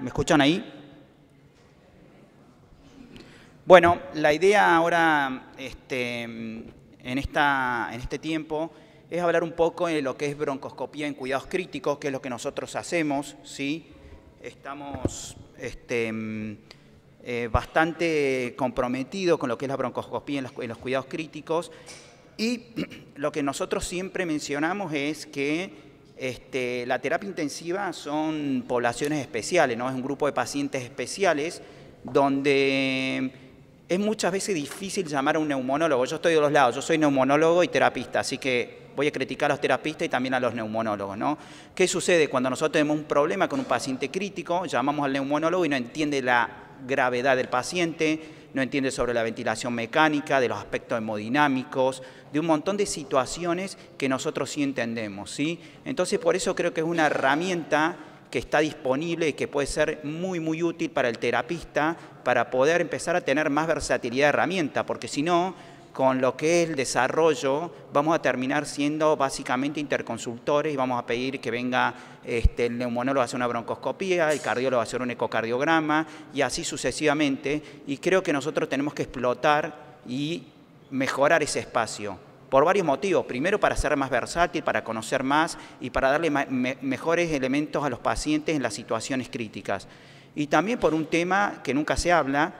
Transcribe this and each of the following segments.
¿me escuchan ahí? Bueno, la idea ahora este, en, esta, en este tiempo es hablar un poco de lo que es broncoscopía en cuidados críticos, que es lo que nosotros hacemos, ¿sí? Estamos este, eh, bastante comprometidos con lo que es la broncoscopía en los cuidados críticos y lo que nosotros siempre mencionamos es que este, la terapia intensiva son poblaciones especiales, ¿no? es un grupo de pacientes especiales donde es muchas veces difícil llamar a un neumonólogo. Yo estoy de los lados, yo soy neumonólogo y terapista, así que voy a criticar a los terapistas y también a los neumonólogos. ¿no? ¿Qué sucede cuando nosotros tenemos un problema con un paciente crítico? Llamamos al neumonólogo y no entiende la gravedad del paciente, no entiende sobre la ventilación mecánica, de los aspectos hemodinámicos, de un montón de situaciones que nosotros sí entendemos. ¿sí? Entonces, por eso creo que es una herramienta que está disponible y que puede ser muy, muy útil para el terapista para poder empezar a tener más versatilidad de herramienta, porque si no, con lo que es el desarrollo, vamos a terminar siendo básicamente interconsultores y vamos a pedir que venga este, el neumonólogo a hacer una broncoscopía, el cardiólogo a hacer un ecocardiograma y así sucesivamente. Y creo que nosotros tenemos que explotar y mejorar ese espacio por varios motivos. Primero, para ser más versátil, para conocer más y para darle mejores elementos a los pacientes en las situaciones críticas. Y también por un tema que nunca se habla,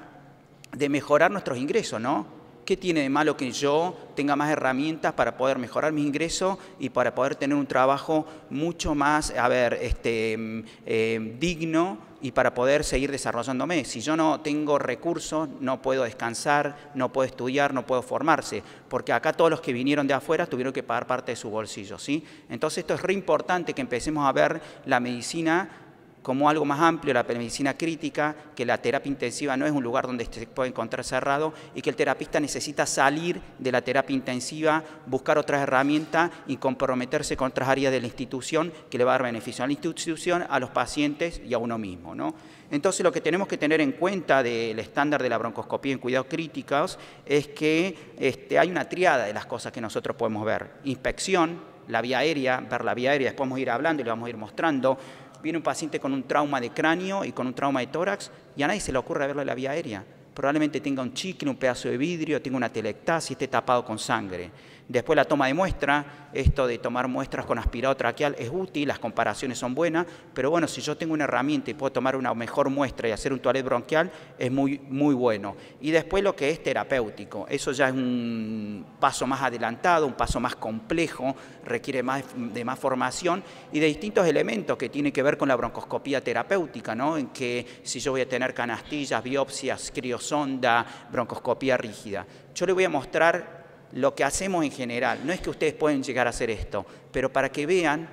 de mejorar nuestros ingresos, ¿no? ¿Qué tiene de malo que yo tenga más herramientas para poder mejorar mis ingresos y para poder tener un trabajo mucho más, a ver, este, mm, eh, digno y para poder seguir desarrollándome? Si yo no tengo recursos, no puedo descansar, no puedo estudiar, no puedo formarse, porque acá todos los que vinieron de afuera tuvieron que pagar parte de su bolsillo, ¿sí? Entonces esto es re importante que empecemos a ver la medicina como algo más amplio, la medicina crítica, que la terapia intensiva no es un lugar donde se puede encontrar cerrado y que el terapista necesita salir de la terapia intensiva, buscar otras herramientas y comprometerse con otras áreas de la institución que le va a dar beneficio a la institución, a los pacientes y a uno mismo. ¿no? Entonces lo que tenemos que tener en cuenta del estándar de la broncoscopía en cuidados críticos es que este, hay una triada de las cosas que nosotros podemos ver. Inspección, la vía aérea, ver la vía aérea, después vamos a ir hablando y le vamos a ir mostrando viene un paciente con un trauma de cráneo y con un trauma de tórax y a nadie se le ocurre verle la vía aérea. Probablemente tenga un chicle, un pedazo de vidrio, tenga una telectasis, esté tapado con sangre. Después la toma de muestra, esto de tomar muestras con aspirado traqueal es útil, las comparaciones son buenas, pero bueno, si yo tengo una herramienta y puedo tomar una mejor muestra y hacer un toilet bronquial, es muy, muy bueno. Y después lo que es terapéutico, eso ya es un paso más adelantado, un paso más complejo, requiere más, de más formación y de distintos elementos que tienen que ver con la broncoscopía terapéutica, ¿no? en que si yo voy a tener canastillas, biopsias, criosonda, broncoscopía rígida. Yo le voy a mostrar lo que hacemos en general. No es que ustedes pueden llegar a hacer esto, pero para que vean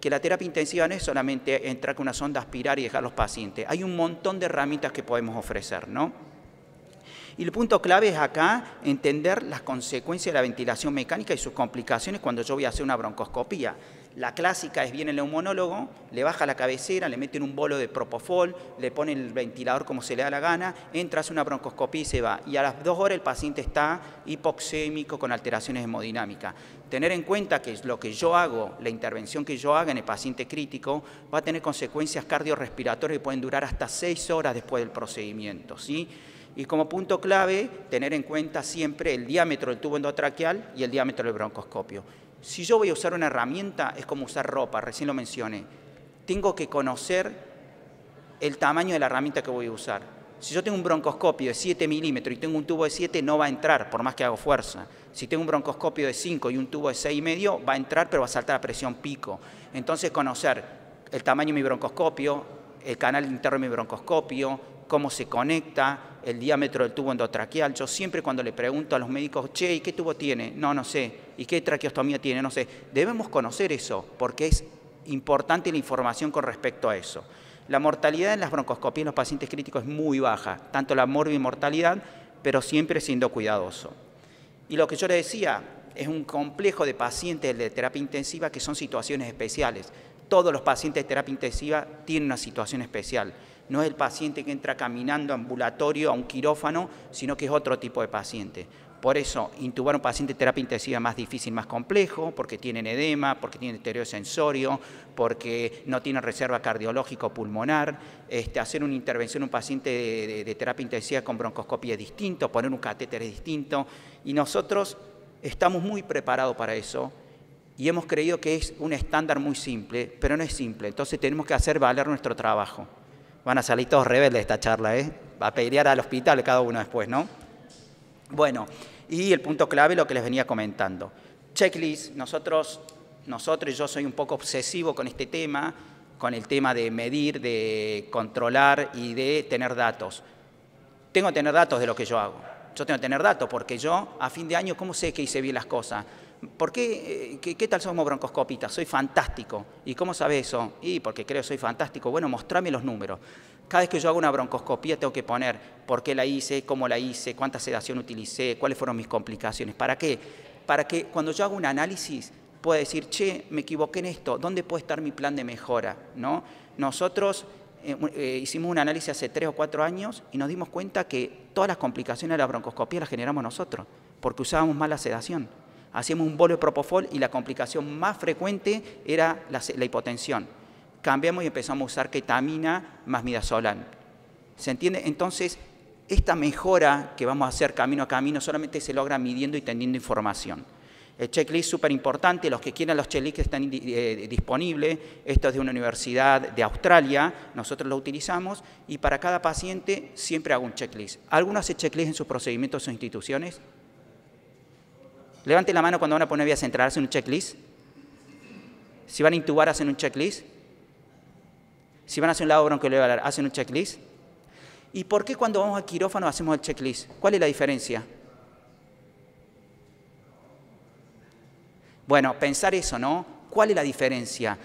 que la terapia intensiva no es solamente entrar con una sonda, aspirar y dejar los pacientes. Hay un montón de herramientas que podemos ofrecer, ¿no? Y el punto clave es acá entender las consecuencias de la ventilación mecánica y sus complicaciones cuando yo voy a hacer una broncoscopía. La clásica es viene el neumonólogo, le baja la cabecera, le meten un bolo de propofol, le pone el ventilador como se le da la gana, entra, hace una broncoscopía y se va. Y a las dos horas el paciente está hipoxémico con alteraciones hemodinámicas. Tener en cuenta que lo que yo hago, la intervención que yo haga en el paciente crítico, va a tener consecuencias cardiorrespiratorias que pueden durar hasta seis horas después del procedimiento. ¿sí? Y como punto clave, tener en cuenta siempre el diámetro del tubo endotraqueal y el diámetro del broncoscopio. Si yo voy a usar una herramienta, es como usar ropa, recién lo mencioné. Tengo que conocer el tamaño de la herramienta que voy a usar. Si yo tengo un broncoscopio de 7 milímetros y tengo un tubo de 7, no va a entrar, por más que hago fuerza. Si tengo un broncoscopio de 5 y un tubo de 6,5, va a entrar, pero va a saltar a presión pico. Entonces, conocer el tamaño de mi broncoscopio, el canal interno de mi broncoscopio, cómo se conecta, el diámetro del tubo endotraqueal. Yo siempre cuando le pregunto a los médicos, che, ¿y qué tubo tiene? No, no sé. ¿Y qué traqueostomía tiene? No sé. Debemos conocer eso porque es importante la información con respecto a eso. La mortalidad en las broncoscopías en los pacientes críticos es muy baja, tanto la mortalidad, pero siempre siendo cuidadoso. Y lo que yo le decía, es un complejo de pacientes de terapia intensiva que son situaciones especiales. Todos los pacientes de terapia intensiva tienen una situación especial no es el paciente que entra caminando ambulatorio a un quirófano, sino que es otro tipo de paciente. por eso, intubar a un paciente de terapia intensiva es más difícil, más complejo, porque tienen edema, porque tienen deterioro sensorio, porque no tienen reserva cardiológica o pulmonar. Este, hacer una intervención en un paciente de, terapia intensiva con broncoscopia es distinto, poner un catéter es distinto. Y nosotros estamos muy preparados para eso y hemos creído que es un estándar muy simple, pero no es simple. Entonces tenemos que hacer valer nuestro trabajo. Van a salir todos rebeldes de esta charla, ¿eh? Va a pelear al hospital cada uno después, ¿no? Bueno, y el punto clave, lo que les venía comentando. Checklist, nosotros, nosotros, yo soy un poco obsesivo con este tema, con el tema de medir, de controlar y de tener datos. Tengo que tener datos de lo que yo hago. Yo tengo que tener datos porque yo a fin de año, ¿cómo sé que hice bien las cosas? ¿Por qué, qué, qué tal somos broncoscopitas? Soy fantástico. ¿Y cómo sabe eso? Y porque creo que soy fantástico. Bueno, mostrame los números. Cada vez que yo hago una broncoscopía tengo que poner por qué la hice, cómo la hice, cuánta sedación utilicé, cuáles fueron mis complicaciones. ¿Para qué? Para que cuando yo hago un análisis pueda decir, che, me equivoqué en esto, ¿dónde puede estar mi plan de mejora? ¿No? Nosotros eh, eh, hicimos un análisis hace tres o cuatro años y nos dimos cuenta que todas las complicaciones de la broncoscopía las generamos nosotros, porque usábamos mal la sedación. Hacíamos un bolo de propofol y la complicación más frecuente era la hipotensión cambiamos y empezamos a usar ketamina más midazolam. ¿Se entiende? Entonces, esta mejora que vamos a hacer camino a camino solamente se logra midiendo y teniendo información. El checklist súper importante, los que quieran los checklists están eh, disponibles, esto es de una universidad de Australia, nosotros lo utilizamos y para cada paciente siempre hago un checklist. ¿Alguno hace checklist en sus procedimientos o instituciones? Levante la mano cuando van a poner vía central, hacen un checklist. Si van a intubar, hacen un checklist. Si van a hacer un lado bronquiolivar, hacen un checklist. ¿Y por qué cuando vamos al quirófano hacemos el checklist? ¿Cuál es la diferencia? Bueno, pensar eso, ¿no? ¿Cuál es la diferencia?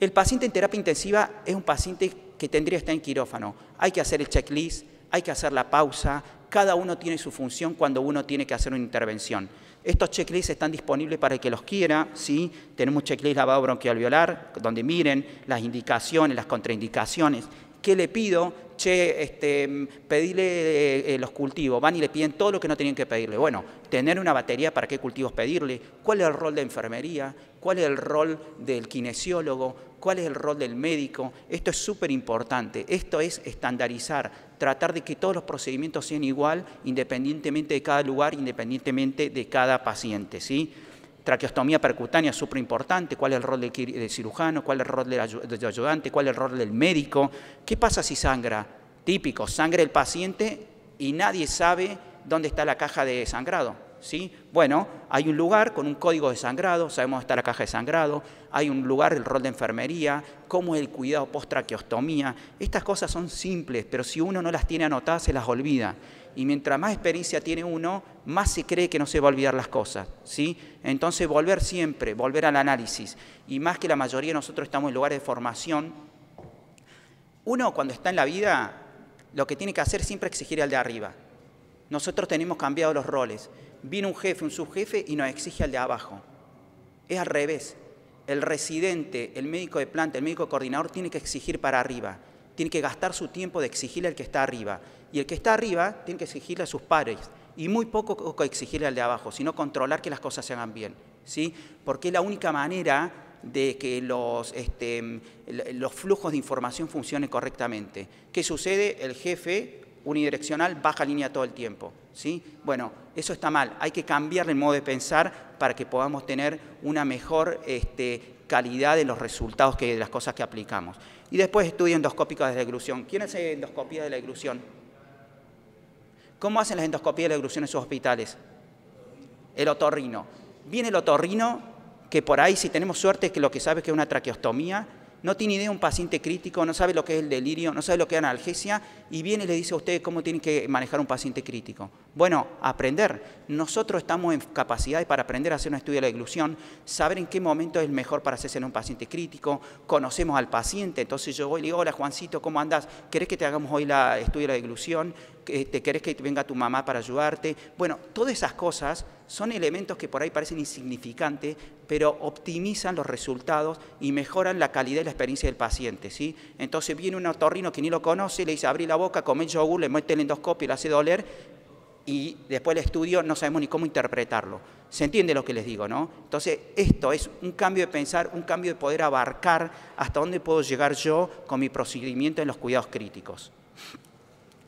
El paciente en terapia intensiva es un paciente que tendría que estar en quirófano. Hay que hacer el checklist, hay que hacer la pausa, cada uno tiene su función cuando uno tiene que hacer una intervención. Estos checklists están disponibles para el que los quiera, ¿sí? Tenemos checklist lavado bronquialveolar, donde miren las indicaciones, las contraindicaciones. ¿Qué le pido? Che, este, pedirle eh, los cultivos. Van y le piden todo lo que no tenían que pedirle. Bueno, tener una batería para qué cultivos pedirle. ¿Cuál es el rol de enfermería? ¿Cuál es el rol del kinesiólogo? ¿Cuál es el rol del médico? Esto es súper importante. Esto es estandarizar, tratar de que todos los procedimientos sean igual, independientemente de cada lugar, independientemente de cada paciente. ¿sí? Traqueostomía percutánea, súper importante. ¿Cuál es el rol del, cirujano? ¿Cuál es el rol del, ayudante? ¿Cuál es el rol del médico? ¿Qué pasa si sangra? Típico, sangre el paciente y nadie sabe dónde está la caja de sangrado. ¿Sí? Bueno, hay un lugar con un código de sangrado, sabemos dónde está la caja de sangrado, hay un lugar, el rol de enfermería, cómo es el cuidado post-traqueostomía. Estas cosas son simples, pero si uno no las tiene anotadas, se las olvida. Y mientras más experiencia tiene uno, más se cree que no se va a olvidar las cosas. ¿sí? Entonces, volver siempre, volver al análisis. Y más que la mayoría de nosotros estamos en lugares de formación, uno cuando está en la vida, lo que tiene que hacer siempre es exigir al de arriba. Nosotros tenemos cambiado los roles. Viene un jefe, un subjefe y nos exige al de abajo. Es al revés. El residente, el médico de planta, el médico coordinador tiene que exigir para arriba. Tiene que gastar su tiempo de exigirle al que está arriba. Y el que está arriba tiene que exigirle a sus pares. Y muy poco exigirle al de abajo, sino controlar que las cosas se hagan bien. ¿sí? Porque es la única manera de que los, este, los flujos de información funcionen correctamente. ¿Qué sucede? El jefe unidireccional baja línea todo el tiempo. ¿sí? Bueno, eso está mal. Hay que cambiar el modo de pensar para que podamos tener una mejor este, calidad de los resultados que, de las cosas que aplicamos. Y después estudio endoscópicas de la eglusión. ¿Quién hace endoscopía de la eglusión? ¿Cómo hacen las endoscopías de la eglusión en sus hospitales? El otorrino. Viene el otorrino, que por ahí, si tenemos suerte, es que lo que sabe es que es una traqueostomía, no tiene idea un paciente crítico, no sabe lo que es el delirio, no sabe lo que es analgesia y viene y le dice a usted cómo tiene que manejar un paciente crítico. Bueno, aprender. Nosotros estamos en capacidad para aprender a hacer un estudio de la eglusión, saber en qué momento es el mejor para hacerse en un paciente crítico, conocemos al paciente, entonces yo voy y le digo, hola Juancito, ¿cómo andás? ¿Querés que te hagamos hoy el estudio de la eglución? ¿Te querés que venga tu mamá para ayudarte? Bueno, todas esas cosas son elementos que por ahí parecen insignificantes, pero optimizan los resultados y mejoran la calidad y la experiencia del paciente. ¿sí? Entonces viene un otorrino que ni lo conoce, le dice abrí la boca, come el yogur, le mete el endoscopio y le hace doler, y después el estudio no sabemos ni cómo interpretarlo. ¿Se entiende lo que les digo, no? Entonces, esto es un cambio de pensar, un cambio de poder abarcar hasta dónde puedo llegar yo con mi procedimiento en los cuidados críticos.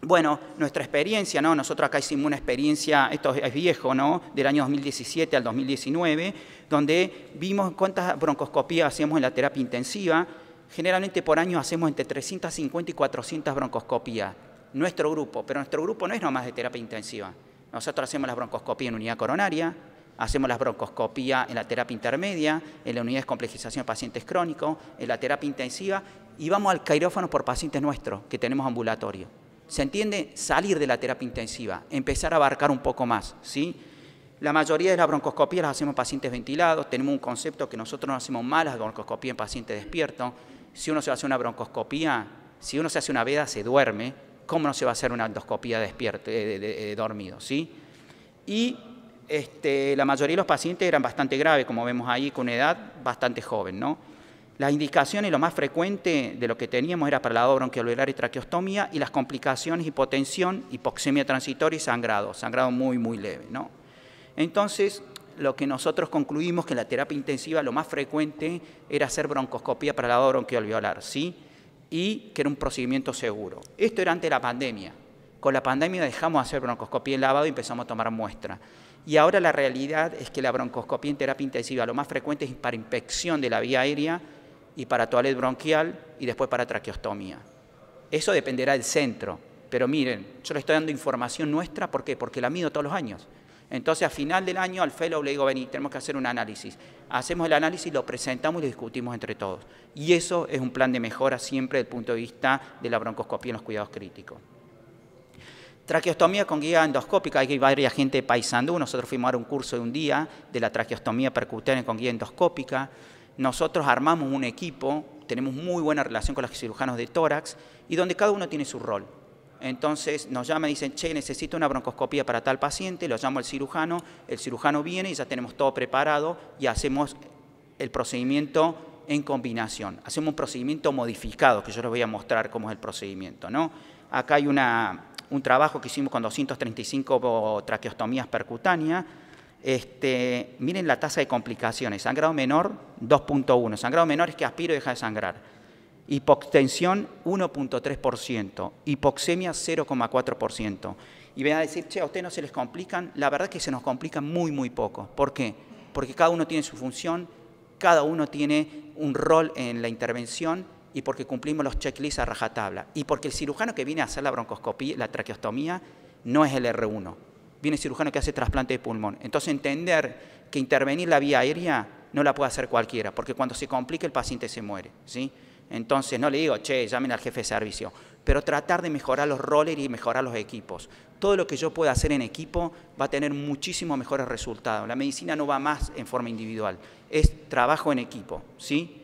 Bueno, nuestra experiencia, ¿no? Nosotros acá hicimos una experiencia, esto es viejo, ¿no? Del año 2017 al 2019, donde vimos cuántas broncoscopías hacíamos en la terapia intensiva. Generalmente por año hacemos entre 350 y 400 broncoscopías. Nuestro grupo, pero nuestro grupo no es nomás de terapia intensiva. Nosotros hacemos las broncoscopías en unidad coronaria, hacemos las broncoscopías en la terapia intermedia, en la unidad de complejización de pacientes crónicos, en la terapia intensiva y vamos al quirófano por pacientes nuestros que tenemos ambulatorio. ¿Se entiende? Salir de la terapia intensiva, empezar a abarcar un poco más, ¿sí? La mayoría de las broncoscopías las hacemos en pacientes ventilados, tenemos un concepto que nosotros no hacemos malas broncoscopías en pacientes despiertos. Si uno se hace una broncoscopía, si uno se hace una veda, se duerme. ¿Cómo no se va a hacer una endoscopía despierto, de, dormido? ¿sí? Y este, la mayoría de los pacientes eran bastante graves, como vemos ahí, con una edad bastante joven, ¿no? Las indicaciones, lo más frecuente de lo que teníamos era para la bronquialveolar y traqueostomía y las complicaciones, hipotensión, hipoxemia transitoria y sangrado, sangrado muy, muy leve. ¿no? Entonces, lo que nosotros concluimos que en la terapia intensiva lo más frecuente era hacer broncoscopía para la bronquialveolar, ¿sí? Y que era un procedimiento seguro. Esto era antes de la pandemia. Con la pandemia dejamos de hacer broncoscopía en lavado y empezamos a tomar muestra. Y ahora la realidad es que la broncoscopía en terapia intensiva lo más frecuente es para inspección de la vía aérea y para toilet bronquial y después para traqueostomía. Eso dependerá del centro, pero miren, yo le estoy dando información nuestra, ¿por qué? Porque la mido todos los años. Entonces, a final del año, al fellow le digo, vení, tenemos que hacer un análisis. Hacemos el análisis, lo presentamos y lo discutimos entre todos. Y eso es un plan de mejora siempre desde el punto de vista de la broncoscopía en los cuidados críticos. Traqueostomía con guía endoscópica, hay varias gente paisando. Nosotros fuimos a dar un curso de un día de la traqueostomía percutánea con guía endoscópica. Nosotros armamos un equipo, tenemos muy buena relación con los cirujanos de tórax y donde cada uno tiene su rol. Entonces nos llaman y dicen, che, necesito una broncoscopía para tal paciente, lo llamo al cirujano, el cirujano viene y ya tenemos todo preparado y hacemos el procedimiento en combinación. Hacemos un procedimiento modificado, que yo les voy a mostrar cómo es el procedimiento. ¿no? Acá hay un trabajo que hicimos con 235 traqueostomías percutáneas, este, miren la tasa de complicaciones. Sangrado menor, 2.1. Sangrado menor es que aspiro y deja de sangrar. Hipotensión, 1.3%. Hipoxemia, 0.4%. Y ven a decir, che, a ustedes no se les complican. La verdad es que se nos complican muy, muy poco. ¿Por qué? Porque cada uno tiene su función, cada uno tiene un rol en la intervención y porque cumplimos los checklists a rajatabla. Y porque el cirujano que viene a hacer la broncoscopía, la traqueostomía, no es el R1 viene cirujano que hace trasplante de pulmón. Entonces entender que intervenir la vía aérea no la puede hacer cualquiera, porque cuando se complica el paciente se muere. ¿sí? Entonces no le digo, che, llamen al jefe de servicio, pero tratar de mejorar los rollers y mejorar los equipos. Todo lo que yo pueda hacer en equipo va a tener muchísimos mejores resultados. La medicina no va más en forma individual, es trabajo en equipo. ¿sí?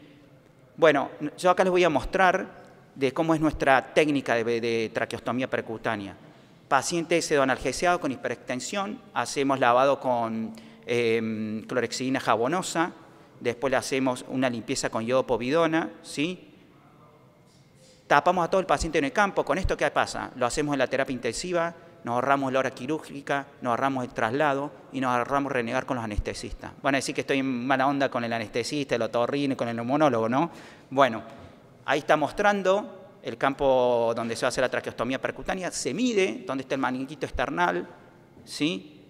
Bueno, yo acá les voy a mostrar de cómo es nuestra técnica de, de traqueostomía percutánea paciente sedoanalgesiado con hiperextensión, hacemos lavado con eh, clorexidina jabonosa, después le hacemos una limpieza con yodo povidona, ¿sí? Tapamos a todo el paciente en el campo, ¿con esto qué pasa? Lo hacemos en la terapia intensiva, nos ahorramos la hora quirúrgica, nos ahorramos el traslado y nos ahorramos renegar con los anestesistas. Van a decir que estoy en mala onda con el anestesista, el otorrino, con el neumonólogo, ¿no? Bueno, ahí está mostrando el campo donde se va a hacer la traqueostomía percutánea, se mide dónde está el maniquito external, ¿sí?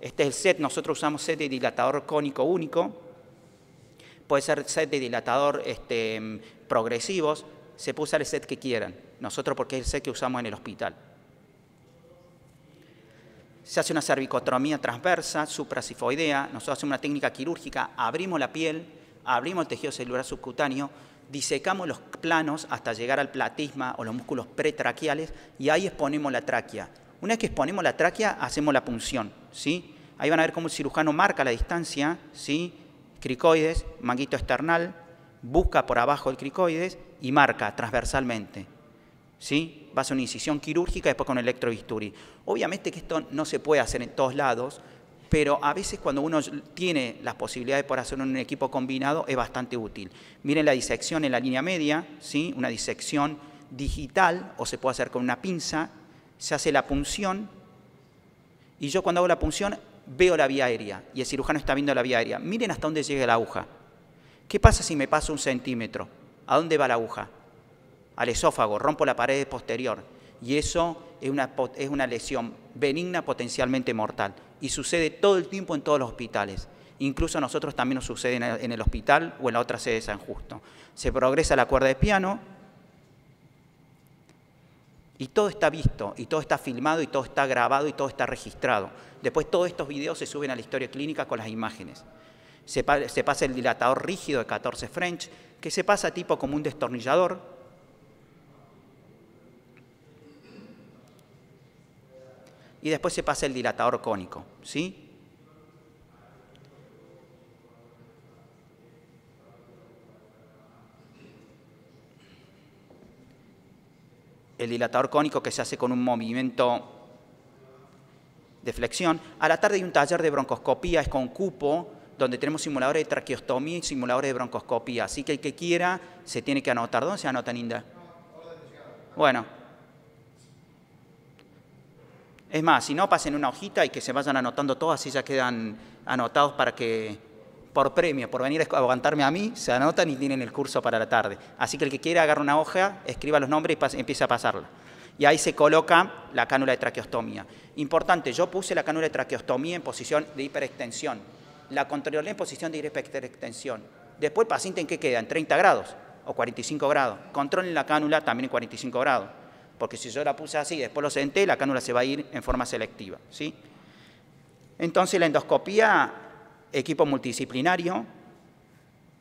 Este es el set, nosotros usamos set de dilatador cónico único, puede ser set de dilatador este, progresivos, se puede usar el set que quieran, nosotros porque es el set que usamos en el hospital. Se hace una cervicotomía transversa, suprasifoidea, nosotros hacemos una técnica quirúrgica, abrimos la piel, abrimos el tejido celular subcutáneo, disecamos los planos hasta llegar al platisma o los músculos pretraquiales y ahí exponemos la tráquea. Una vez que exponemos la tráquea, hacemos la punción. ¿sí? Ahí van a ver cómo el cirujano marca la distancia, ¿sí? cricoides, manguito external, busca por abajo el cricoides y marca transversalmente. ¿sí? Va a ser una incisión quirúrgica después con electrobisturi. Obviamente que esto no se puede hacer en todos lados, pero a veces cuando uno tiene las posibilidades por hacer un equipo combinado es bastante útil. Miren la disección en la línea media, ¿sí? una disección digital o se puede hacer con una pinza, se hace la punción Y yo cuando hago la punción veo la vía aérea y el cirujano está viendo la vía aérea. Miren hasta dónde llega la aguja. ¿Qué pasa si me paso un centímetro? ¿A dónde va la aguja? Al esófago, rompo la pared posterior. Y eso es una, es una lesión benigna potencialmente mortal. Y sucede todo el tiempo en todos los hospitales. Incluso a nosotros también nos sucede en el hospital o en la otra sede de San Justo. Se progresa la cuerda de piano y todo está visto, y todo está filmado, y todo está grabado, y todo está registrado. Después todos estos videos se suben a la historia clínica con las imágenes. Se, pasa el dilatador rígido de 14 French, que se pasa tipo como un destornillador. Y después se pasa el dilatador cónico, ¿sí? el dilatador cónico que se hace con un movimiento de flexión. A la tarde hay un taller de broncoscopía, es con cupo, donde tenemos simuladores de traqueostomía y simuladores de broncoscopía. Así que el que quiera se tiene que anotar. ¿Dónde se anota, Ninda? Bueno. Es más, si no, pasen una hojita y que se vayan anotando todas y ya quedan anotados para que por premio, por venir a aguantarme a mí, se anotan y tienen el curso para la tarde. Así que el que quiera agarra una hoja, escriba los nombres y empieza a pasarla. Y ahí se coloca la cánula de traqueostomía. Importante, yo puse la cánula de traqueostomía en posición de hiperextensión. La controlé en posición de hiperextensión. Después paciente en qué queda, en 30 grados o 45 grados. Controlen la cánula también en 45 grados. Porque si yo la puse así después lo senté, la cánula se va a ir en forma selectiva. ¿sí? Entonces la endoscopía equipo multidisciplinario,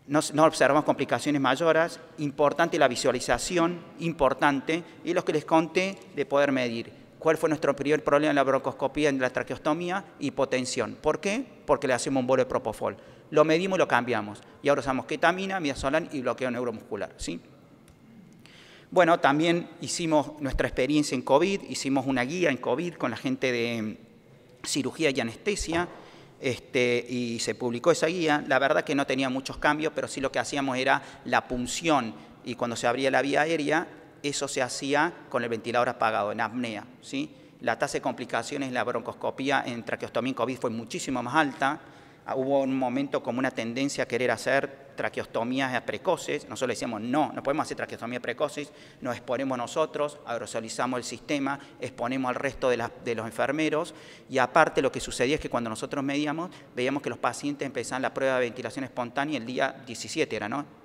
no, observamos complicaciones mayores, importante la visualización, importante, y lo que les conté de poder medir. ¿Cuál fue nuestro primer problema en la broncoscopía, en la traqueostomía? Hipotensión. ¿Por qué? Porque le hacemos un bolo de propofol. Lo medimos y lo cambiamos. Y ahora usamos ketamina, midazolam y bloqueo neuromuscular. ¿sí? Bueno, también hicimos nuestra experiencia en COVID, hicimos una guía en COVID con la gente de cirugía y anestesia, este, y se publicó esa guía. La verdad que no tenía muchos cambios, pero sí lo que hacíamos era la punción y cuando se abría la vía aérea, eso se hacía con el ventilador apagado, en apnea. ¿sí? La tasa de complicaciones en la broncoscopía en traqueostomía en COVID fue muchísimo más alta. Ah, hubo un momento como una tendencia a querer hacer traqueostomías precoces, nosotros decíamos, no, no podemos hacer traqueostomías precoces, nos exponemos nosotros, aerosolizamos el sistema, exponemos al resto de, los enfermeros y aparte lo que sucedía es que cuando nosotros medíamos, veíamos que los pacientes empezaban la prueba de ventilación espontánea el día 17, era, ¿no?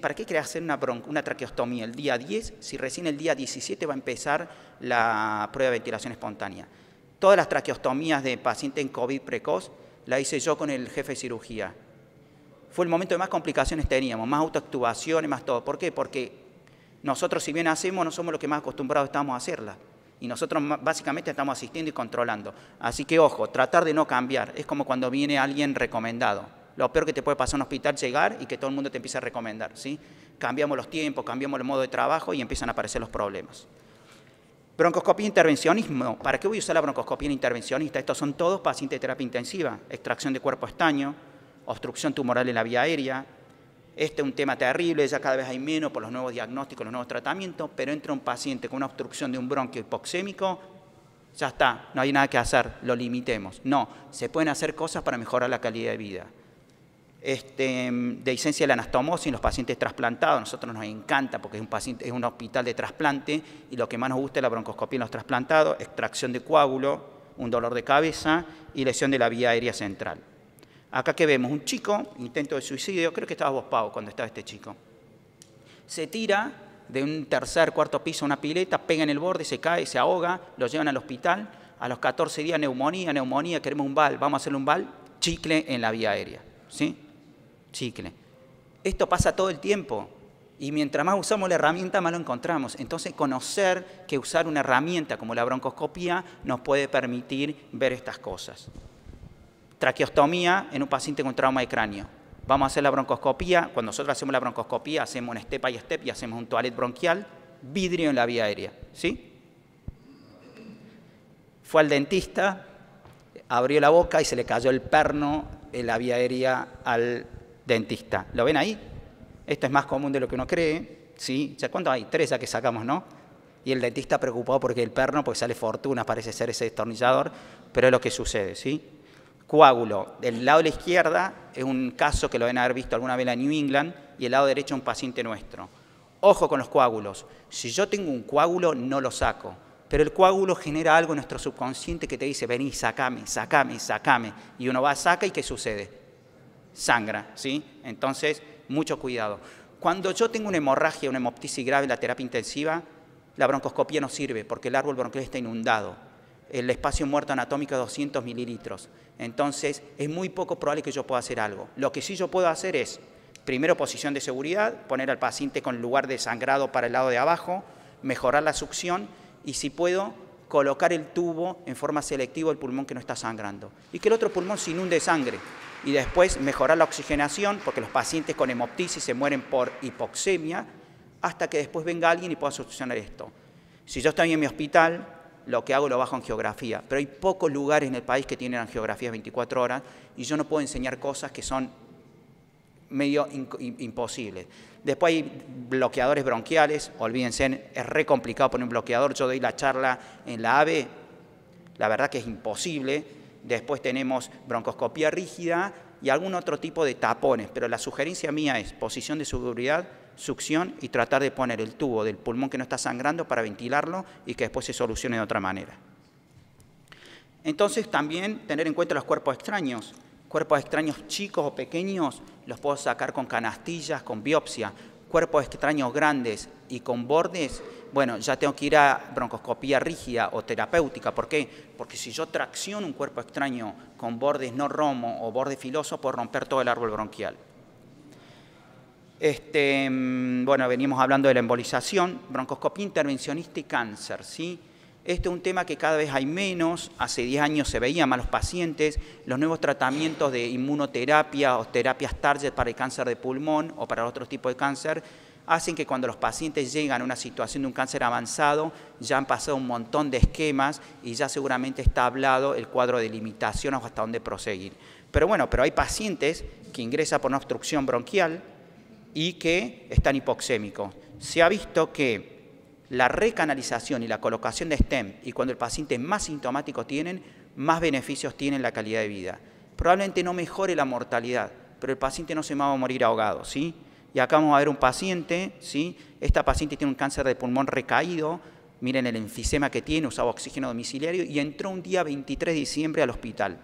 ¿Para qué querés hacer una, una traqueostomía el día 10 si recién el día 17 va a empezar la prueba de ventilación espontánea? Todas las traqueostomías de pacientes en COVID precoz la hice yo con el jefe de cirugía fue el momento de más complicaciones teníamos, más autoactuaciones, más todo. ¿Por qué? Porque nosotros, si bien hacemos, no somos los que más acostumbrados estamos a hacerla. Y nosotros básicamente estamos asistiendo y controlando. Así que ojo, tratar de no cambiar. Es como cuando viene alguien recomendado. Lo peor que te puede pasar en un hospital llegar y que todo el mundo te empiece a recomendar. ¿sí? Cambiamos los tiempos, cambiamos el modo de trabajo y empiezan a aparecer los problemas. Broncoscopía e intervencionismo. ¿Para qué voy a usar la broncoscopía intervencionista? Estos son todos pacientes de terapia intensiva. Extracción de cuerpo estaño, obstrucción tumoral en la vía aérea. Este es un tema terrible, ya cada vez hay menos por los nuevos diagnósticos, los nuevos tratamientos, pero entra un paciente con una obstrucción de un bronquio hipoxémico, ya está, no hay nada que hacer, lo limitemos. No, se pueden hacer cosas para mejorar la calidad de vida. Este, de licencia de la anastomosis en los pacientes trasplantados, a nosotros nos encanta porque es un, paciente, es un hospital de trasplante y lo que más nos gusta es la broncoscopía en los trasplantados, extracción de coágulo, un dolor de cabeza y lesión de la vía aérea central. Acá que vemos un chico, intento de suicidio, creo que estaba vos, Pau, cuando estaba este chico. Se tira de un tercer, cuarto piso una pileta, pega en el borde, se cae, se ahoga, lo llevan al hospital. A los 14 días, neumonía, neumonía, queremos un bal, vamos a hacerle un bal, chicle en la vía aérea. ¿Sí? Chicle. Esto pasa todo el tiempo. Y mientras más usamos la herramienta, más lo encontramos. Entonces, conocer que usar una herramienta como la broncoscopía nos puede permitir ver estas cosas traqueostomía en un paciente con trauma de cráneo. Vamos a hacer la broncoscopía. Cuando nosotros hacemos la broncoscopía, hacemos un step by step y hacemos un toilet bronquial, vidrio en la vía aérea. ¿Sí? Fue al dentista, abrió la boca y se le cayó el perno en la vía aérea al dentista. ¿Lo ven ahí? Esto es más común de lo que uno cree. ¿Sí? ¿Ya cuánto hay? Tres ya que sacamos, ¿no? Y el dentista preocupado porque el perno, pues sale fortuna, parece ser ese destornillador, pero es lo que sucede, ¿sí? Coágulo. Del lado de la izquierda es un caso que lo deben haber visto alguna vez en New England y el lado derecho un paciente nuestro. Ojo con los coágulos. Si yo tengo un coágulo, no lo saco. Pero el coágulo genera algo en nuestro subconsciente que te dice, vení, sacame, sacame, sacame. Y uno va, saca y ¿qué sucede? Sangra, ¿sí? Entonces, mucho cuidado. Cuando yo tengo una hemorragia, una hemoptisis grave en la terapia intensiva, la broncoscopía no sirve porque el árbol bronquial está inundado. El espacio muerto anatómico es 200 mililitros. Entonces, es muy poco probable que yo pueda hacer algo. Lo que sí yo puedo hacer es, primero, posición de seguridad, poner al paciente con lugar de sangrado para el lado de abajo, mejorar la succión y si puedo, colocar el tubo en forma selectiva del pulmón que no está sangrando. Y que el otro pulmón se inunde de sangre. Y después mejorar la oxigenación, porque los pacientes con hemoptisis se mueren por hipoxemia, hasta que después venga alguien y pueda solucionar esto. Si yo estoy en mi hospital, lo que hago lo bajo en geografía, pero hay pocos lugares en el país que tienen geografías 24 horas y yo no puedo enseñar cosas que son medio imposibles. Después hay bloqueadores bronquiales, olvídense, es re complicado poner un bloqueador, yo doy la charla en la AVE, la verdad que es imposible. Después tenemos broncoscopía rígida y algún otro tipo de tapones, pero la sugerencia mía es posición de seguridad, succión y tratar de poner el tubo del pulmón que no está sangrando para ventilarlo y que después se solucione de otra manera. Entonces también tener en cuenta los cuerpos extraños. Cuerpos extraños chicos o pequeños los puedo sacar con canastillas, con biopsia. Cuerpos extraños grandes y con bordes, bueno, ya tengo que ir a broncoscopía rígida o terapéutica. ¿Por qué? Porque si yo tracciono un cuerpo extraño con bordes no romo o borde filoso, puedo romper todo el árbol bronquial. Este, mm, bueno, venimos hablando de la embolización, broncoscopía intervencionista y cáncer, ¿sí? Este es un tema que cada vez hay menos, hace 10 años se veían más los pacientes, los nuevos tratamientos de inmunoterapia o terapias target para el cáncer de pulmón o para otros tipos de cáncer hacen que cuando los pacientes llegan a una situación de un cáncer avanzado, ya han pasado un montón de esquemas y ya seguramente está hablado el cuadro de limitación o hasta dónde proseguir. Pero bueno, pero hay pacientes que ingresan por una obstrucción bronquial, y que están hipoxémicos. Se ha visto que la recanalización y la colocación de STEM y cuando el paciente más sintomático tienen, más beneficios tienen la calidad de vida. Probablemente no mejore la mortalidad, pero el paciente no se va a morir ahogado, ¿sí? Y acá vamos a ver un paciente, ¿sí? Esta paciente tiene un cáncer de pulmón recaído, miren el enfisema que tiene, usaba oxígeno domiciliario y entró un día 23 de diciembre al hospital.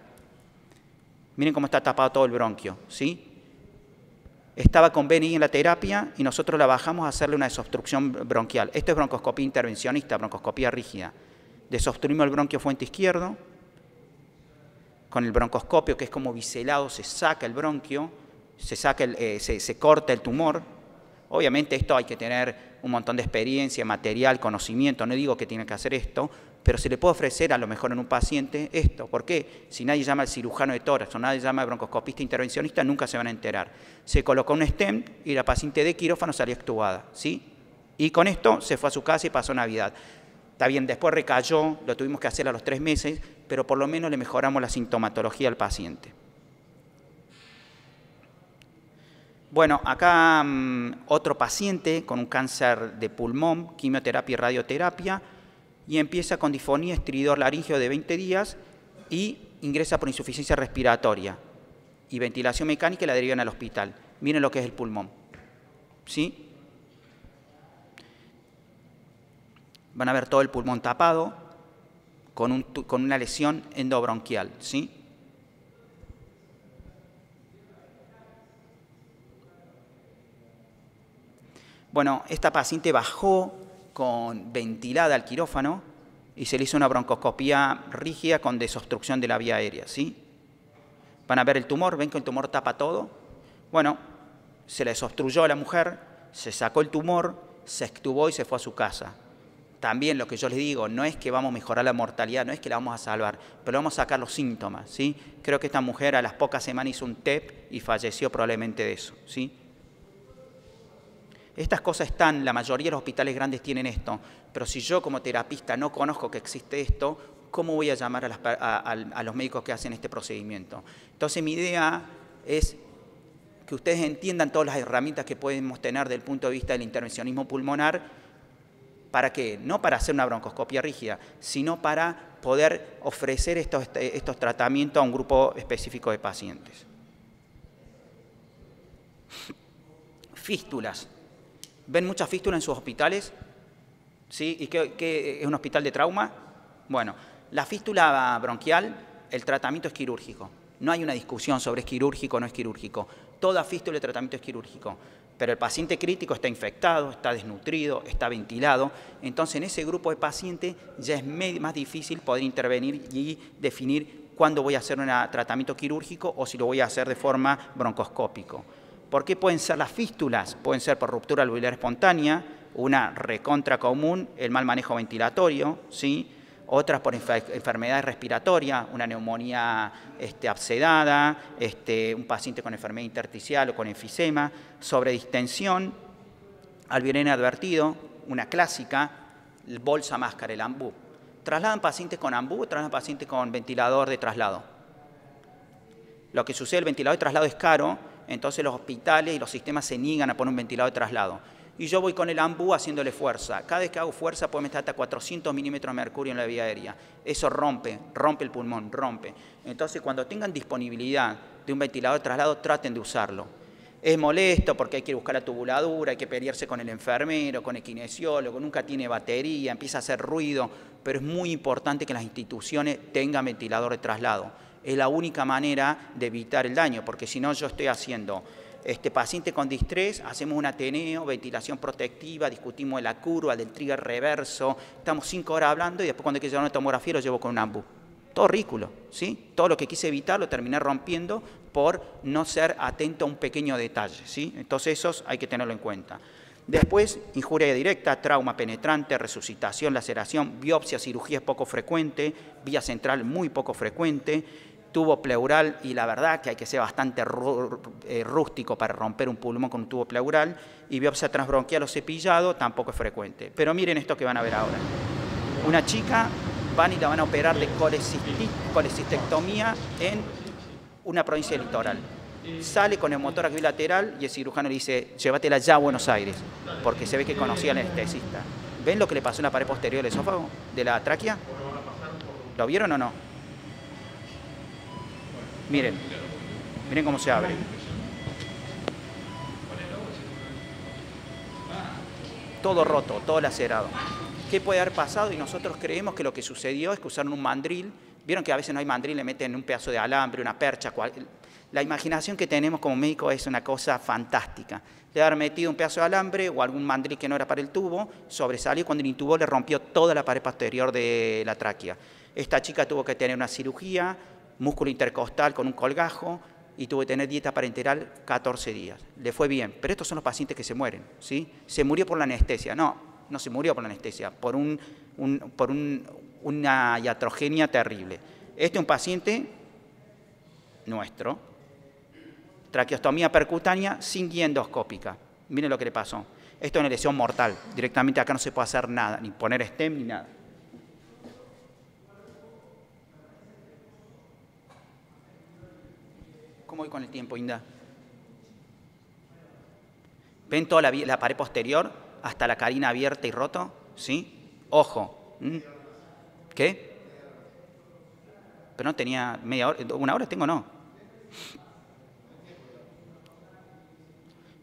Miren cómo está tapado todo el bronquio, ¿sí? estaba con BNI en la terapia y nosotros la bajamos a hacerle una desobstrucción bronquial. Esto es broncoscopía intervencionista, broncoscopía rígida. Desobstruimos el bronquio fuente izquierdo, con el broncoscopio, que es como biselado, se saca el bronquio, se, saca eh, se corta el tumor. Obviamente esto hay que tener un montón de experiencia, material, conocimiento, no digo que tiene que hacer esto, pero se le puede ofrecer a lo mejor en un paciente esto. ¿Por qué? Si nadie llama al cirujano de tórax o nadie llama al broncoscopista intervencionista, nunca se van a enterar. Se colocó un stem y la paciente de quirófano salió actuada, ¿sí? Y con esto se fue a su casa y pasó Navidad. Está bien, después recayó, lo tuvimos que hacer a los tres meses, pero por lo menos le mejoramos la sintomatología al paciente. Bueno, acá mm, otro paciente con un cáncer de pulmón, quimioterapia y radioterapia, y empieza con difonía estridor laringeo de 20 días y ingresa por insuficiencia respiratoria y ventilación mecánica y la derivan al hospital. Miren lo que es el pulmón. ¿Sí? Van a ver todo el pulmón tapado con, con una lesión endobronquial. ¿Sí? Bueno, esta paciente bajó con ventilada al quirófano y se le hizo una broncoscopía rígida con desobstrucción de la vía aérea, ¿sí? Van a ver el tumor, ven que el tumor tapa todo. Bueno, se le desobstruyó a la mujer, se sacó el tumor, se extubó y se fue a su casa. También lo que yo les digo, no es que vamos a mejorar la mortalidad, no es que la vamos a salvar, pero vamos a sacar los síntomas, ¿sí? Creo que esta mujer a las pocas semanas hizo un TEP y falleció probablemente de eso, ¿sí? Estas cosas están, la mayoría de los hospitales grandes tienen esto, pero si yo como terapista no conozco que existe esto, ¿cómo voy a llamar a, los médicos que hacen este procedimiento? Entonces mi idea es que ustedes entiendan todas las herramientas que podemos tener desde el punto de vista del intervencionismo pulmonar ¿Para qué? No para hacer una broncoscopia rígida, sino para poder ofrecer estos, estos tratamientos a un grupo específico de pacientes. Fístulas. ¿Ven muchas fístulas en sus hospitales? ¿Sí? ¿Y qué, es un hospital de trauma? Bueno, la fístula bronquial, el tratamiento es quirúrgico. No hay una discusión sobre es quirúrgico o no es quirúrgico. Toda fístula de tratamiento es quirúrgico. Pero el paciente crítico está infectado, está desnutrido, está ventilado. Entonces, en ese grupo de pacientes ya es más difícil poder intervenir y definir cuándo voy a hacer un tratamiento quirúrgico o si lo voy a hacer de forma broncoscópico. ¿Por qué pueden ser las fístulas? Pueden ser por ruptura alveolar espontánea, una recontra común, el mal manejo ventilatorio, ¿sí? otras por enfermedades respiratorias, una neumonía este, absedada, este, un paciente con enfermedad intersticial o con enfisema, sobre distensión, alvirene advertido, una clásica, bolsa máscara, el ambú. Trasladan pacientes con ambú, trasladan pacientes con ventilador de traslado. Lo que sucede, el ventilador de traslado es caro, entonces los hospitales y los sistemas se niegan a poner un ventilador de traslado. Y yo voy con el ambú haciéndole fuerza. Cada vez que hago fuerza puedo meter hasta 400 milímetros de mercurio en la vía aérea. Eso rompe, rompe el pulmón, rompe. Entonces cuando tengan disponibilidad de un ventilador de traslado, traten de usarlo. Es molesto porque hay que buscar la tubuladura, hay que pelearse con el enfermero, con el kinesiólogo, nunca tiene batería, empieza a hacer ruido, pero es muy importante que las instituciones tengan ventilador de traslado es la única manera de evitar el daño, porque si no yo estoy haciendo este paciente con distrés, hacemos un ateneo, ventilación protectiva, discutimos de la curva, del trigger reverso, estamos cinco horas hablando y después cuando hay que llevar una tomografía lo llevo con un ambu. Todo ridículo, ¿sí? Todo lo que quise evitar lo terminé rompiendo por no ser atento a un pequeño detalle, ¿sí? Entonces esos hay que tenerlo en cuenta. Después, injuria directa, trauma penetrante, resucitación, laceración, biopsia, cirugía es poco frecuente, vía central muy poco frecuente, tubo pleural, y la verdad que hay que ser bastante eh, rústico para romper un pulmón con un tubo pleural, y biopsia transbronquial o cepillado tampoco es frecuente. Pero miren esto que van a ver ahora. Una chica van y la van a operar de colecistectomía en una provincia litoral. Sale con el motor lateral y el cirujano le dice, llévatela ya a Buenos Aires, porque se ve que conocía al anestesista. ¿Ven lo que le pasó en la pared posterior del esófago, de la tráquea? ¿Lo vieron o no? Miren, miren cómo se abre. Todo roto, todo lacerado. ¿Qué puede haber pasado? Y nosotros creemos que lo que sucedió es que usaron un mandril. Vieron que a veces no hay mandril, le meten un pedazo de alambre, una percha. La imaginación que tenemos como médico es una cosa fantástica. Le haber metido un pedazo de alambre o algún mandril que no era para el tubo, sobresalió cuando el intubó le rompió toda la pared posterior de la tráquea. Esta chica tuvo que tener una cirugía, músculo intercostal con un colgajo y tuvo que tener dieta parenteral 14 días. Le fue bien, pero estos son los pacientes que se mueren, ¿sí? Se murió por la anestesia, no, no se murió por la anestesia, por, un, por una iatrogenia terrible. Este es un paciente nuestro, traqueostomía percutánea sin guía endoscópica. Miren lo que le pasó. Esto es una lesión mortal. Directamente acá no se puede hacer nada, ni poner stem ni nada. ¿Cómo voy con el tiempo, Inda? ¿Ven toda la, pared posterior hasta la carina abierta y roto? ¿Sí? Ojo. ¿Qué? Pero no tenía media hora, una hora tengo, no.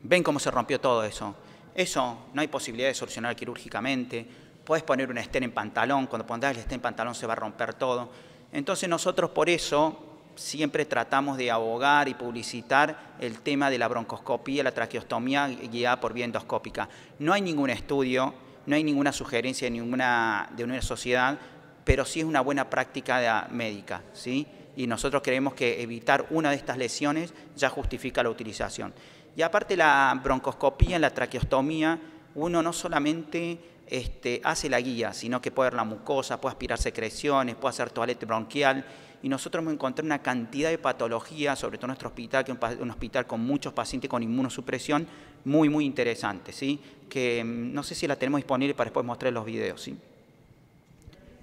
¿Ven cómo se rompió todo eso? Eso no hay posibilidad de solucionar quirúrgicamente. Puedes poner un estén en pantalón, cuando pongas el estén en pantalón se va a romper todo. Entonces nosotros por eso siempre tratamos de abogar y publicitar el tema de la broncoscopía, la traqueostomía guiada por vía endoscópica. No hay ningún estudio, no hay ninguna sugerencia de ninguna de una sociedad, pero sí es una buena práctica médica, ¿sí? Y nosotros creemos que evitar una de estas lesiones ya justifica la utilización. Y aparte la broncoscopía, la traqueostomía, uno no solamente este, hace la guía, sino que puede ver la mucosa, puede aspirar secreciones, puede hacer toalete bronquial y nosotros hemos encontrado una cantidad de patologías, sobre todo en nuestro hospital, que es un hospital con muchos pacientes con inmunosupresión, muy, muy interesante, ¿sí? que mm, no sé si la tenemos disponible para después mostrar los videos. ¿sí?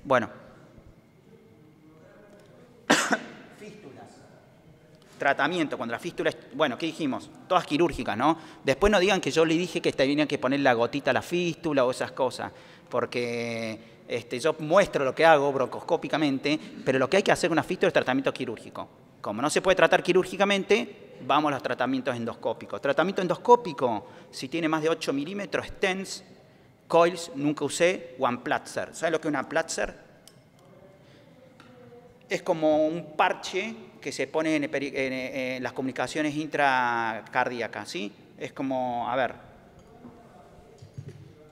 Bueno. Tratamiento, cuando la fístula, bueno, ¿qué dijimos? Todas quirúrgicas, ¿no? Después no digan que yo le dije que tenía que poner la gotita a la fístula o esas cosas, porque este, yo muestro lo que hago broncoscópicamente, pero lo que hay que hacer con una fístula es tratamiento quirúrgico. Como no se puede tratar quirúrgicamente, vamos a los tratamientos endoscópicos. Tratamiento endoscópico, si tiene más de 8 milímetros, stents, coils, nunca usé, one platzer. ¿Sabes lo que es una platzer? Es como un parche que se pone en, las comunicaciones intracardíacas, ¿sí? Es como, a ver,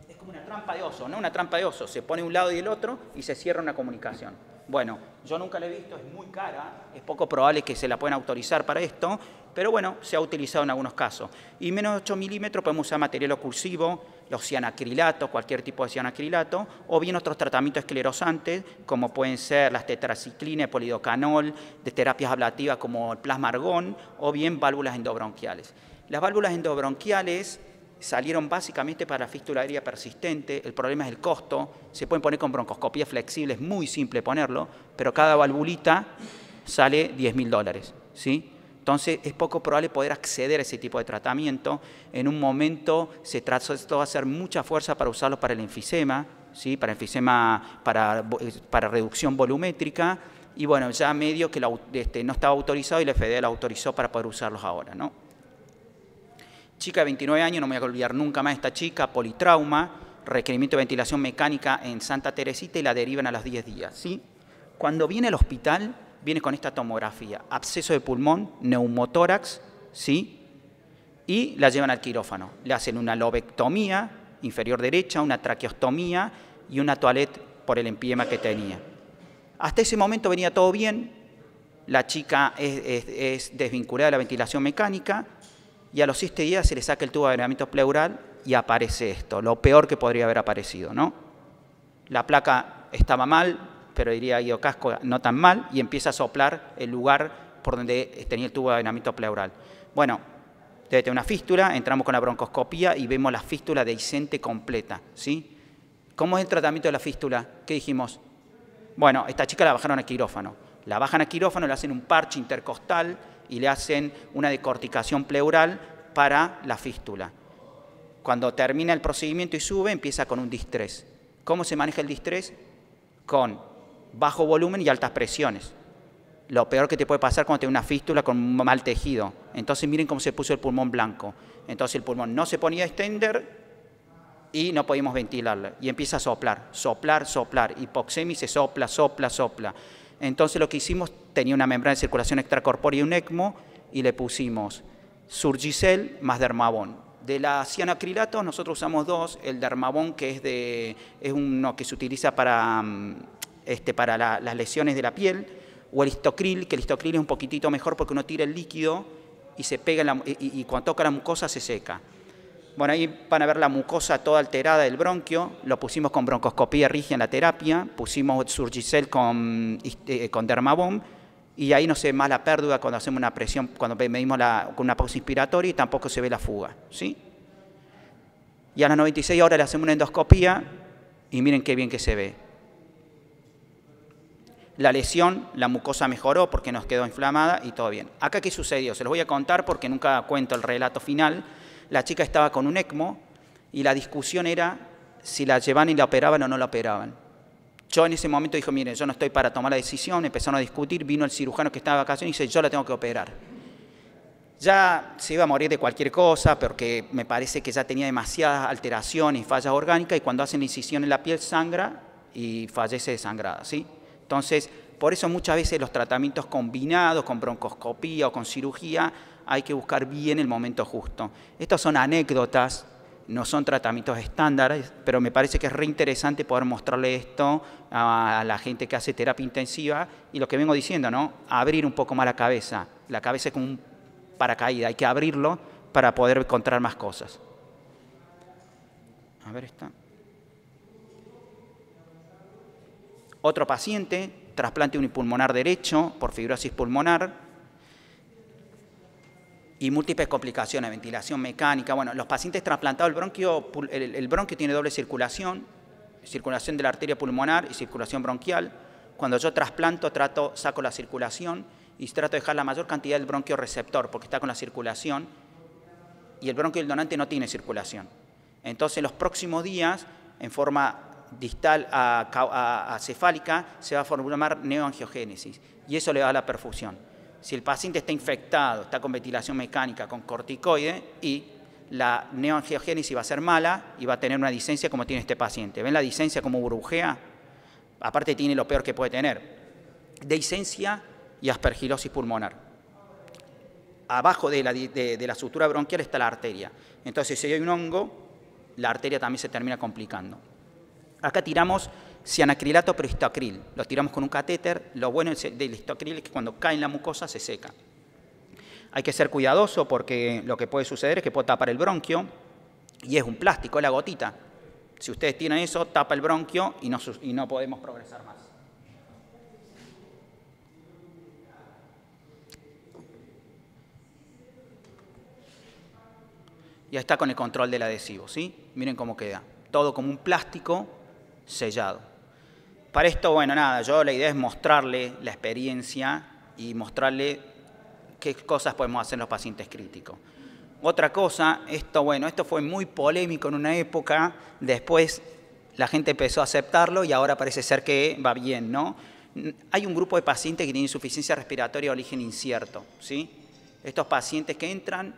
es como una trampa de oso, ¿no? Una trampa de oso, se pone un lado y el otro y se cierra una comunicación. Bueno, yo nunca la he visto, es muy cara, es poco probable que se la puedan autorizar para esto, pero bueno, se ha utilizado en algunos casos. Y menos de 8 milímetros podemos usar material ocursivo, los cianacrilatos, cualquier tipo de cianacrilato, o bien otros tratamientos esclerosantes, como pueden ser las tetraciclina, el polidocanol, de terapias ablativas como el plasma argón, o bien válvulas endobronquiales. Las válvulas endobronquiales salieron básicamente para la fístula aérea persistente, el problema es el costo, se pueden poner con broncoscopía flexible, es muy simple ponerlo, pero cada valvulita sale 10 mil dólares, ¿sí? Entonces es poco probable poder acceder a ese tipo de tratamiento. En un momento se va a hacer mucha fuerza para usarlo para el enfisema, ¿sí? para enfisema, para, para reducción volumétrica, y bueno, ya medio que este, no estaba autorizado y la FDA lo autorizó para poder usarlos ahora, ¿no? Chica de 29 años, no me voy a olvidar nunca más esta chica, politrauma, requerimiento de ventilación mecánica en Santa Teresita y la derivan a los 10 días. ¿sí? Cuando viene al hospital, viene con esta tomografía, absceso de pulmón, neumotórax, ¿sí? y la llevan al quirófano. Le hacen una lobectomía inferior derecha, una traqueostomía y una toilette por el empiema que tenía. Hasta ese momento venía todo bien, la chica es, es desvinculada de la ventilación mecánica, y a los siete días se le saca el tubo de aislamiento pleural y aparece esto, lo peor que podría haber aparecido, ¿no? La placa estaba mal, pero diría Casco, no tan mal, y empieza a soplar el lugar por donde tenía el tubo de aislamiento pleural. Bueno, debe tener una fístula, entramos con la broncoscopía y vemos la fístula dehiscente completa, ¿sí? ¿Cómo es el tratamiento de la fístula? ¿Qué dijimos? Bueno, esta chica la bajaron a quirófano. La bajan a quirófano, le hacen un parche intercostal, y le hacen una decorticación pleural para la fístula. Cuando termina el procedimiento y sube, empieza con un distrés. ¿Cómo se maneja el distrés? Con bajo volumen y altas presiones. Lo peor que te puede pasar cuando tienes una fístula con mal tejido. Entonces miren cómo se puso el pulmón blanco. Entonces el pulmón no se ponía a extender y no podíamos ventilarlo. Y empieza a soplar, soplar, soplar. Hipoxemia se sopla, sopla, sopla. Entonces lo que hicimos tenía una membrana de circulación extracorpórea y un ECMO y le pusimos Surgicel más Dermabón. De la cianacrilato nosotros usamos dos, el Dermabón que es, de, es uno que se utiliza para, mm, este, para las lesiones de la piel, o el histocril, que el histocril es un poquitito mejor porque uno tira el líquido y se pega y, y cuando toca la mucosa se seca. Bueno, ahí van a ver la mucosa toda alterada del bronquio, lo pusimos con broncoscopía rígida en la terapia, pusimos Surgicel con, eh, con Dermabom, y ahí no se ve más la pérdida cuando hacemos una presión, cuando medimos la, con una pausa inspiratoria y tampoco se ve la fuga. ¿sí? Y a las 96 horas le hacemos una endoscopía y miren qué bien que se ve. La lesión, la mucosa mejoró porque nos quedó inflamada y todo bien. Acá qué sucedió, se los voy a contar porque nunca cuento el relato final la chica estaba con un ECMO y la discusión era si la llevaban y la operaban o no la operaban. Yo en ese momento dije, miren, yo no estoy para tomar la decisión, empezaron a discutir, vino el cirujano que estaba de vacaciones y dice, yo la tengo que operar. Ya se iba a morir de cualquier cosa, porque me parece que ya tenía demasiadas alteraciones y fallas orgánicas, y cuando hacen la incisión en la piel sangra y fallece desangrada, ¿sí? Entonces, por eso muchas veces los tratamientos combinados con broncoscopía o con cirugía hay que buscar bien el momento justo. Estas son anécdotas, no son tratamientos estándares, pero me parece que es reinteresante poder mostrarle esto a la gente que hace terapia intensiva y lo que vengo diciendo, ¿no? Abrir un poco más la cabeza. La cabeza es como un paracaídas, hay que abrirlo para poder encontrar más cosas. A ver esta. Otro paciente, trasplante unipulmonar derecho por fibrosis pulmonar, y múltiples complicaciones, ventilación mecánica. Bueno, los pacientes trasplantados, el bronquio, el, bronquio tiene doble circulación, circulación de la arteria pulmonar y circulación bronquial. Cuando yo trasplanto, trato, saco la circulación y trato de dejar la mayor cantidad del bronquio receptor, porque está con la circulación, y el bronquio del donante no tiene circulación. Entonces, en los próximos días, en forma distal a, cefálica, se va a formar neoangiogénesis, y eso le da la perfusión. Si el paciente está infectado, está con ventilación mecánica, con corticoide, y la neoangiogénesis va a ser mala y va a tener una disencia como tiene este paciente. ¿Ven la disencia como burbujea? Aparte tiene lo peor que puede tener. Disencia y aspergilosis pulmonar. Abajo de la, de, la sutura bronquial está la arteria. Entonces, si hay un hongo, la arteria también se termina complicando. Acá tiramos cianacrilato pero histoacril. Lo tiramos con un catéter. Lo bueno del histoacril es que cuando cae en la mucosa se seca. Hay que ser cuidadoso porque lo que puede suceder es que puede tapar el bronquio y es un plástico, es la gotita. Si ustedes tienen eso, tapa el bronquio y no, y no podemos progresar más. Ya está con el control del adhesivo, ¿sí? Miren cómo queda. Todo como un plástico sellado. Para esto, bueno, nada, yo la idea es mostrarle la experiencia y mostrarle qué cosas podemos hacer los pacientes críticos. Otra cosa, esto, bueno, esto fue muy polémico en una época, después la gente empezó a aceptarlo y ahora parece ser que va bien, ¿no? Hay un grupo de pacientes que tienen insuficiencia respiratoria de origen incierto, ¿sí? Estos pacientes que entran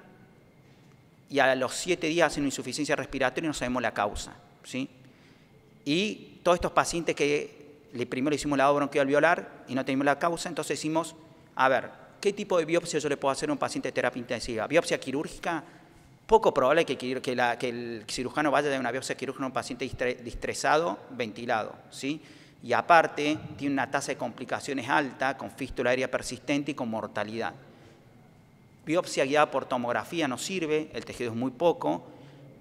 y a los siete días hacen insuficiencia respiratoria y no sabemos la causa, ¿sí? Y todos estos pacientes que primero hicimos la bronquial violar y no tenemos la causa, entonces decimos, a ver, ¿qué tipo de biopsia yo le puedo hacer a un paciente de terapia intensiva? ¿Biopsia quirúrgica? Poco probable que, que, el cirujano vaya de una biopsia quirúrgica a un paciente distresado, ventilado, ¿sí? Y aparte, tiene una tasa de complicaciones alta, con fístula aérea persistente y con mortalidad. Biopsia guiada por tomografía no sirve, el tejido es muy poco.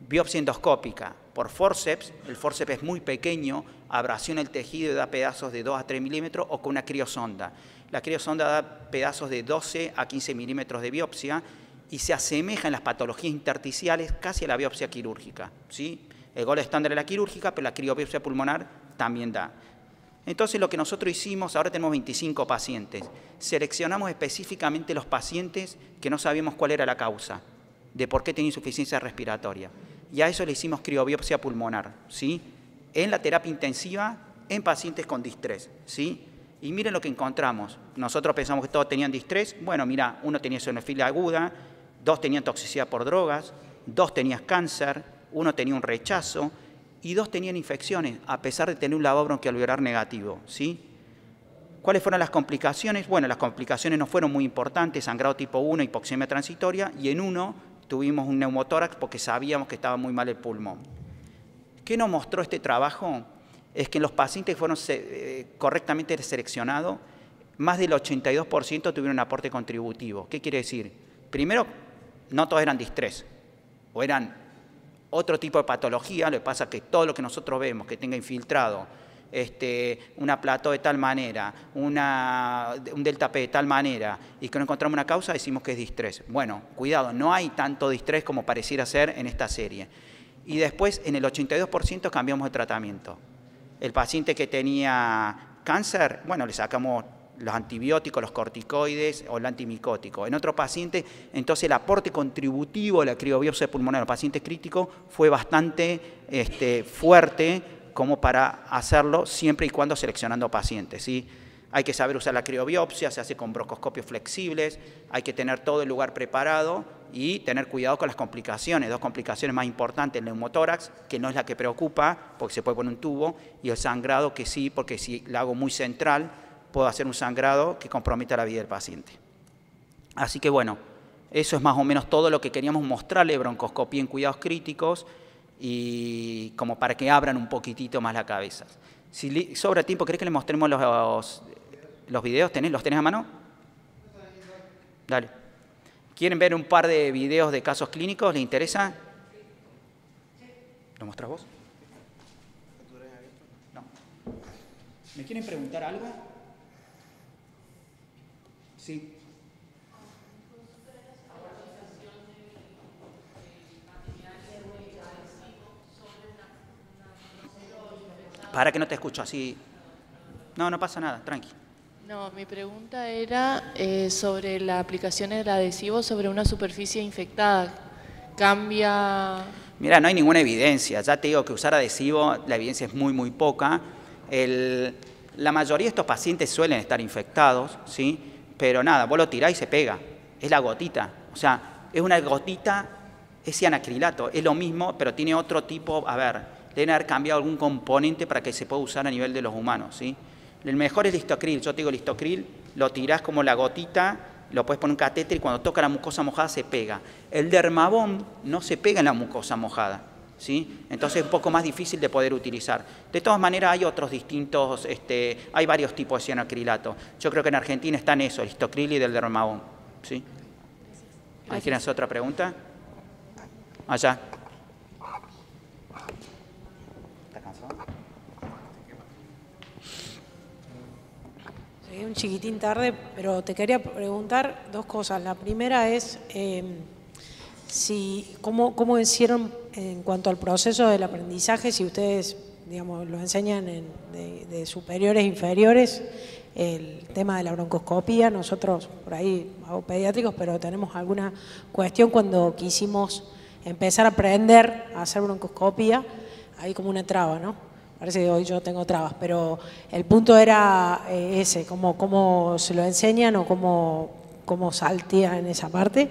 Biopsia endoscópica por forceps, el forceps es muy pequeño, abrasiona el tejido y da pedazos de 2 a 3 milímetros o con una criosonda. La criosonda da pedazos de 12 a 15 milímetros de biopsia y se asemeja en las patologías intersticiales casi a la biopsia quirúrgica. ¿sí? El gol estándar es la quirúrgica, pero la criobiopsia pulmonar también da. Entonces lo que nosotros hicimos, ahora tenemos 25 pacientes, seleccionamos específicamente los pacientes que no sabíamos cuál era la causa, de por qué tenía insuficiencia respiratoria. Y a eso le hicimos criobiopsia pulmonar, ¿sí? En la terapia intensiva, en pacientes con distrés, ¿sí? Y miren lo que encontramos. Nosotros pensamos que todos tenían distrés. Bueno, mira, uno tenía sonofilia aguda, dos tenían toxicidad por drogas, dos tenían cáncer, uno tenía un rechazo, y dos tenían infecciones, a pesar de tener un lavado bronquialveolar negativo. ¿sí? ¿Cuáles fueron las complicaciones? Bueno, las complicaciones no fueron muy importantes, sangrado tipo 1, hipoxemia transitoria, y en uno tuvimos un neumotórax porque sabíamos que estaba muy mal el pulmón. ¿Qué nos mostró este trabajo? Es que en los pacientes que fueron eh, correctamente seleccionados, más del 82% tuvieron un aporte contributivo. ¿Qué quiere decir? Primero, no todos eran distrés, o eran otro tipo de patología, lo que pasa es que todo lo que nosotros vemos que tenga infiltrado este, una plato de tal manera, una, un delta P de tal manera, y que no encontramos una causa, decimos que es distrés. Bueno, cuidado, no hay tanto distrés como pareciera ser en esta serie. Y después, en el 82% cambiamos de tratamiento. El paciente que tenía cáncer, bueno, le sacamos los antibióticos, los corticoides o el antimicótico. En otro paciente, entonces el aporte contributivo de la criobiopsia pulmonar en paciente crítico fue bastante este, fuerte como para hacerlo siempre y cuando seleccionando pacientes. ¿sí? Hay que saber usar la criobiopsia, se hace con brocoscopios flexibles, hay que tener todo el lugar preparado y tener cuidado con las complicaciones. Dos complicaciones más importantes, el neumotórax, que no es la que preocupa, porque se puede poner un tubo, y el sangrado, que sí, porque si la hago muy central, puedo hacer un sangrado que comprometa la vida del paciente. Así que bueno, eso es más o menos todo lo que queríamos mostrarle broncoscopía en cuidados críticos y como para que abran un poquitito más la cabeza. Si sobra tiempo, ¿crees que le mostremos los, los videos? ¿Los tenés a mano? Dale. ¿Quieren ver un par de videos de casos clínicos? ¿Les interesa? ¿Lo mostras vos? No. ¿Me quieren preguntar algo? Sí. Para que no te escucho así. No, no pasa nada, tranqui. No, mi pregunta era eh, sobre la aplicación del adhesivo sobre una superficie infectada. ¿Cambia...? Mira, no hay ninguna evidencia. Ya te digo que usar adhesivo, la evidencia es muy, muy poca. la mayoría de estos pacientes suelen estar infectados, ¿sí? Pero nada, vos lo tirás y se pega. Es la gotita. O sea, es una gotita, es cianacrilato. Es lo mismo, pero tiene otro tipo... A ver, deben haber cambiado algún componente para que se pueda usar a nivel de los humanos, ¿sí? El mejor es listocril. Yo te digo listocril, lo tirás como la gotita, lo puedes poner un catéter y cuando toca la mucosa mojada se pega. El dermabón no se pega en la mucosa mojada. ¿Sí? Entonces es un poco más difícil de poder utilizar. De todas maneras hay otros distintos, este, hay varios tipos de cianoacrilato. Yo creo que en Argentina están eso, el listocril y del dermabón. ¿Sí? ¿Alguien hacer otra pregunta? Allá. Un chiquitín tarde, pero te quería preguntar dos cosas. La primera es em, si cómo, cómo hicieron en cuanto al proceso del aprendizaje, si ustedes digamos, lo enseñan de, superiores e inferiores, el tema de la broncoscopía, nosotros por ahí hago pediátricos, pero tenemos alguna cuestión cuando quisimos empezar a aprender a hacer broncoscopía, hay como una traba, ¿no? Parece que hoy yo tengo trabas, pero el punto era eh, ese, cómo, cómo se lo enseñan o cómo, cómo saltea en esa parte.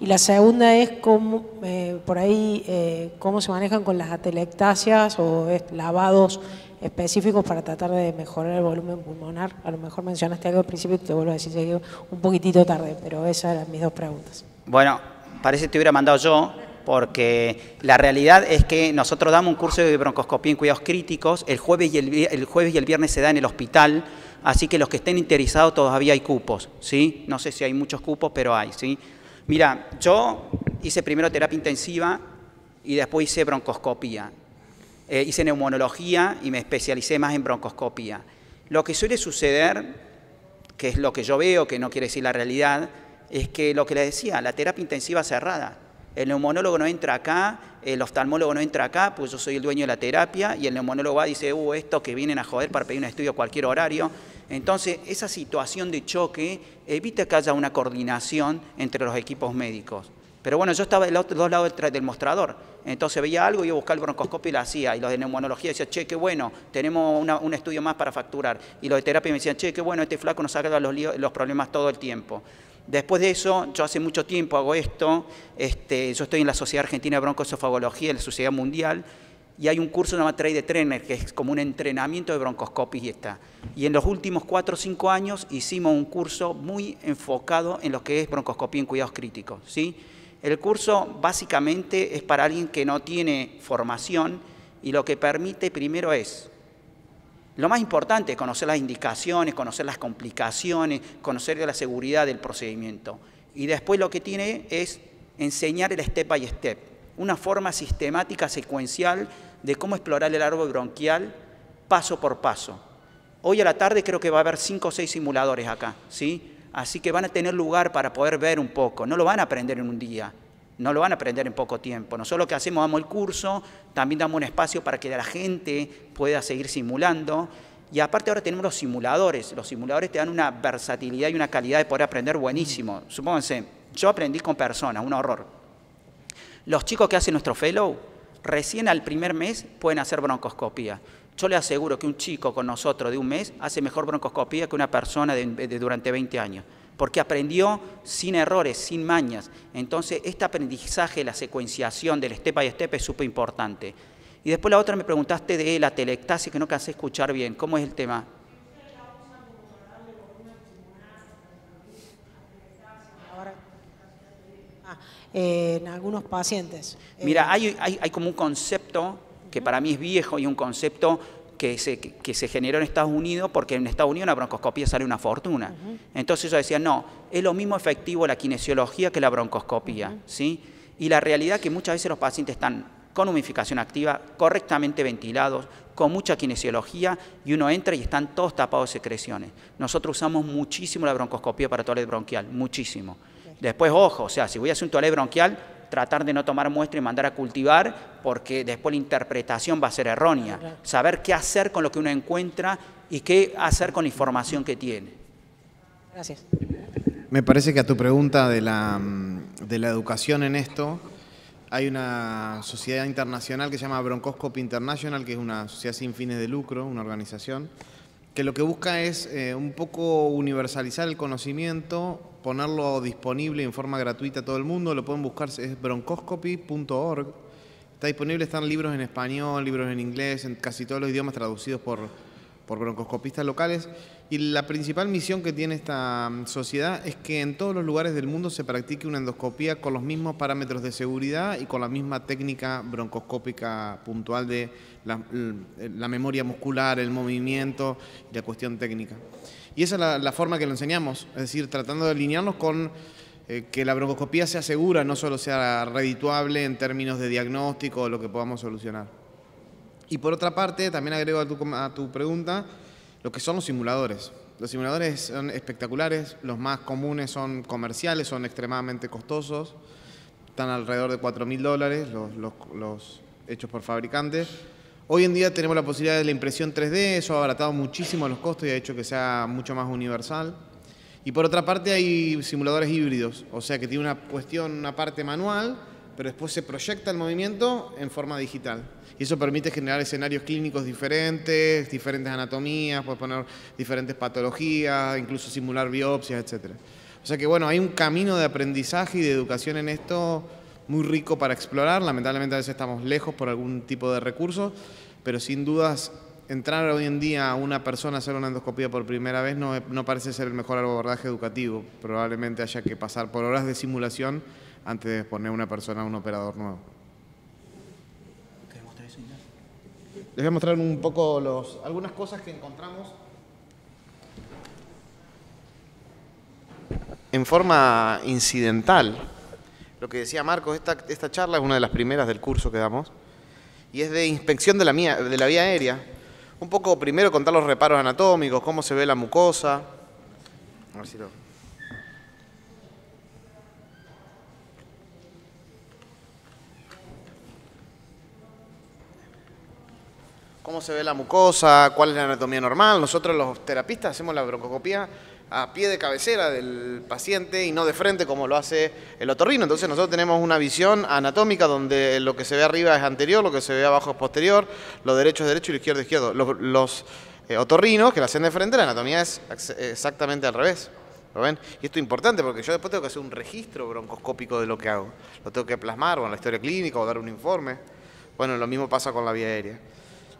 Y la segunda es cómo, eh, por ahí, eh, cómo se manejan con las atelectasias o lavados específicos para tratar de mejorar el volumen pulmonar. A lo mejor mencionaste algo al principio y te vuelvo a decir, un poquitito tarde, pero esas eran mis dos preguntas. Bueno, parece que te hubiera mandado yo, porque la realidad es que nosotros damos un curso de broncoscopía en cuidados críticos, el jueves y el, viernes se da en el hospital, así que los que estén interesados todavía hay cupos, ¿sí? No sé si hay muchos cupos, pero hay, ¿sí? Mira, yo hice primero terapia intensiva y después hice broncoscopía. Eh, hice neumonología y me especialicé más en broncoscopía. Lo que suele suceder, que es lo que yo veo, que no quiere decir la realidad, es que lo que le decía, la terapia intensiva cerrada el neumonólogo no entra acá, el oftalmólogo no entra acá, pues yo soy el dueño de la terapia, y el neumonólogo va y dice, uh, esto que vienen a joder para pedir un estudio a cualquier horario. Entonces, esa situación de choque evita que haya una coordinación entre los equipos médicos. Pero bueno, yo estaba de los dos lados del mostrador. Entonces veía algo, iba a buscar el broncoscopio y lo hacía. Y los de neumonología decían, che, qué bueno, tenemos un estudio más para facturar. Y los de terapia me decían, che, qué bueno, este flaco nos saca los, los problemas todo el tiempo. Después de eso, yo hace mucho tiempo hago esto, este, yo estoy en la Sociedad Argentina de Broncosofagología, en la Sociedad Mundial, y hay un curso llamado Trade Trainer, que es como un entrenamiento de broncoscopista. Y en los últimos cuatro o cinco años hicimos un curso muy enfocado en lo que es broncoscopía en cuidados críticos. ¿sí? El curso básicamente es para alguien que no tiene formación y lo que permite primero es lo más importante es conocer las indicaciones, conocer las complicaciones, conocer la seguridad del procedimiento. Y después lo que tiene es enseñar el step by step, una forma sistemática, secuencial de cómo explorar el árbol bronquial paso por paso. Hoy a la tarde creo que va a haber cinco o seis simuladores acá, ¿sí? Así que van a tener lugar para poder ver un poco, no lo van a aprender en un día, no lo van a aprender en poco tiempo. Nosotros lo que hacemos, damos el curso, también damos un espacio para que la gente pueda seguir simulando. Y aparte ahora tenemos los simuladores. Los simuladores te dan una versatilidad y una calidad de poder aprender buenísimo. Supónganse, yo aprendí con personas, un horror. Los chicos que hacen nuestro fellow, recién al primer mes pueden hacer broncoscopía. Yo le aseguro que un chico con nosotros de un mes hace mejor broncoscopía que una persona de, durante 20 años porque aprendió sin errores, sin mañas. Entonces, este aprendizaje, la secuenciación del step by step es súper importante. Y después la otra me preguntaste de la telectasia, que no cansé escuchar bien. ¿Cómo es el tema? Ah, en algunos pacientes. Mira, eh, hay, hay como un concepto que para mí es viejo y un concepto que se, que se generó en Estados Unidos, porque en Estados Unidos una broncoscopía sale una fortuna. Entonces yo decía, no, es lo mismo efectivo la kinesiología que la broncoscopía. ¿sí? Y la realidad es que muchas veces los pacientes están con humificación activa, correctamente ventilados, con mucha kinesiología, y uno entra y están todos tapados de secreciones. Nosotros usamos muchísimo la broncoscopía para toilet bronquial, muchísimo. Después, ojo, o sea, si voy a hacer un toilet bronquial, tratar de no tomar muestra y mandar a cultivar, porque después la interpretación va a ser errónea. Saber qué hacer con lo que uno encuentra y qué hacer con la información que tiene. Gracias. Me parece que a tu pregunta de la, de la educación en esto, hay una sociedad internacional que se llama Bronchoscopy International, que es una sociedad sin fines de lucro, una organización, que lo que busca es eh, un poco universalizar el conocimiento, ponerlo disponible en forma gratuita a todo el mundo. Lo pueden buscar, es bronchoscopy.org. Está disponible, están libros en español, libros en inglés, en casi todos los idiomas traducidos por, por broncoscopistas locales. Y la principal misión que tiene esta mm, sociedad es que en todos los lugares del mundo se practique una endoscopía con los mismos parámetros de seguridad y con la misma técnica broncoscópica puntual de la, memoria muscular, el movimiento y la cuestión técnica. Y esa es la, forma que lo enseñamos, es decir, tratando de alinearnos con eh, que la broncoscopía sea segura, no solo sea redituable en términos de diagnóstico o lo que podamos solucionar. Y por otra parte, también agrego a tu pregunta, lo que son los simuladores. Los simuladores son espectaculares, los más comunes son comerciales, son extremadamente costosos, están alrededor de 4 mil dólares los, hechos por fabricantes. Hoy en día tenemos la posibilidad de la impresión 3D, eso ha abaratado muchísimo los costos y ha hecho que sea mucho más universal. Y por otra parte hay simuladores híbridos, o sea que tiene una cuestión, una parte manual, pero después se proyecta el movimiento en forma digital. Y eso permite generar escenarios clínicos diferentes, diferentes anatomías, puedes poner diferentes patologías, incluso simular biopsias, etc. O sea que bueno, hay un camino de aprendizaje y de educación en esto muy rico para explorar. Lamentablemente a veces estamos lejos por algún tipo de recursos, pero sin dudas entrar hoy en día a una persona a hacer una endoscopía por primera vez no, no parece ser el mejor abordaje educativo. Probablemente haya que pasar por horas de simulación antes de poner una persona a un operador nuevo. Les voy a mostrar un poco los, algunas cosas que encontramos en forma incidental. Lo que decía Marcos, esta, esta charla es una de las primeras del curso que damos y es de inspección de la, de la vía aérea. Un poco primero contar los reparos anatómicos, cómo se ve la mucosa. A ver si lo... cómo se ve la mucosa, cuál es la anatomía normal. Nosotros los terapistas hacemos la broncoscopía a pie de cabecera del paciente y no de frente como lo hace el otorrino. Entonces nosotros tenemos una visión anatómica donde lo que se ve arriba es anterior, lo que se ve abajo es posterior, lo derecho es derecho y lo izquierdo es izquierdo. Los, eh, otorrinos que la hacen de frente, la anatomía es exactamente al revés. ¿Lo ven? Y esto es importante porque yo después tengo que hacer un registro broncoscópico de lo que hago. Lo tengo que plasmar o en la historia clínica o dar un informe. Bueno, lo mismo pasa con la vía aérea.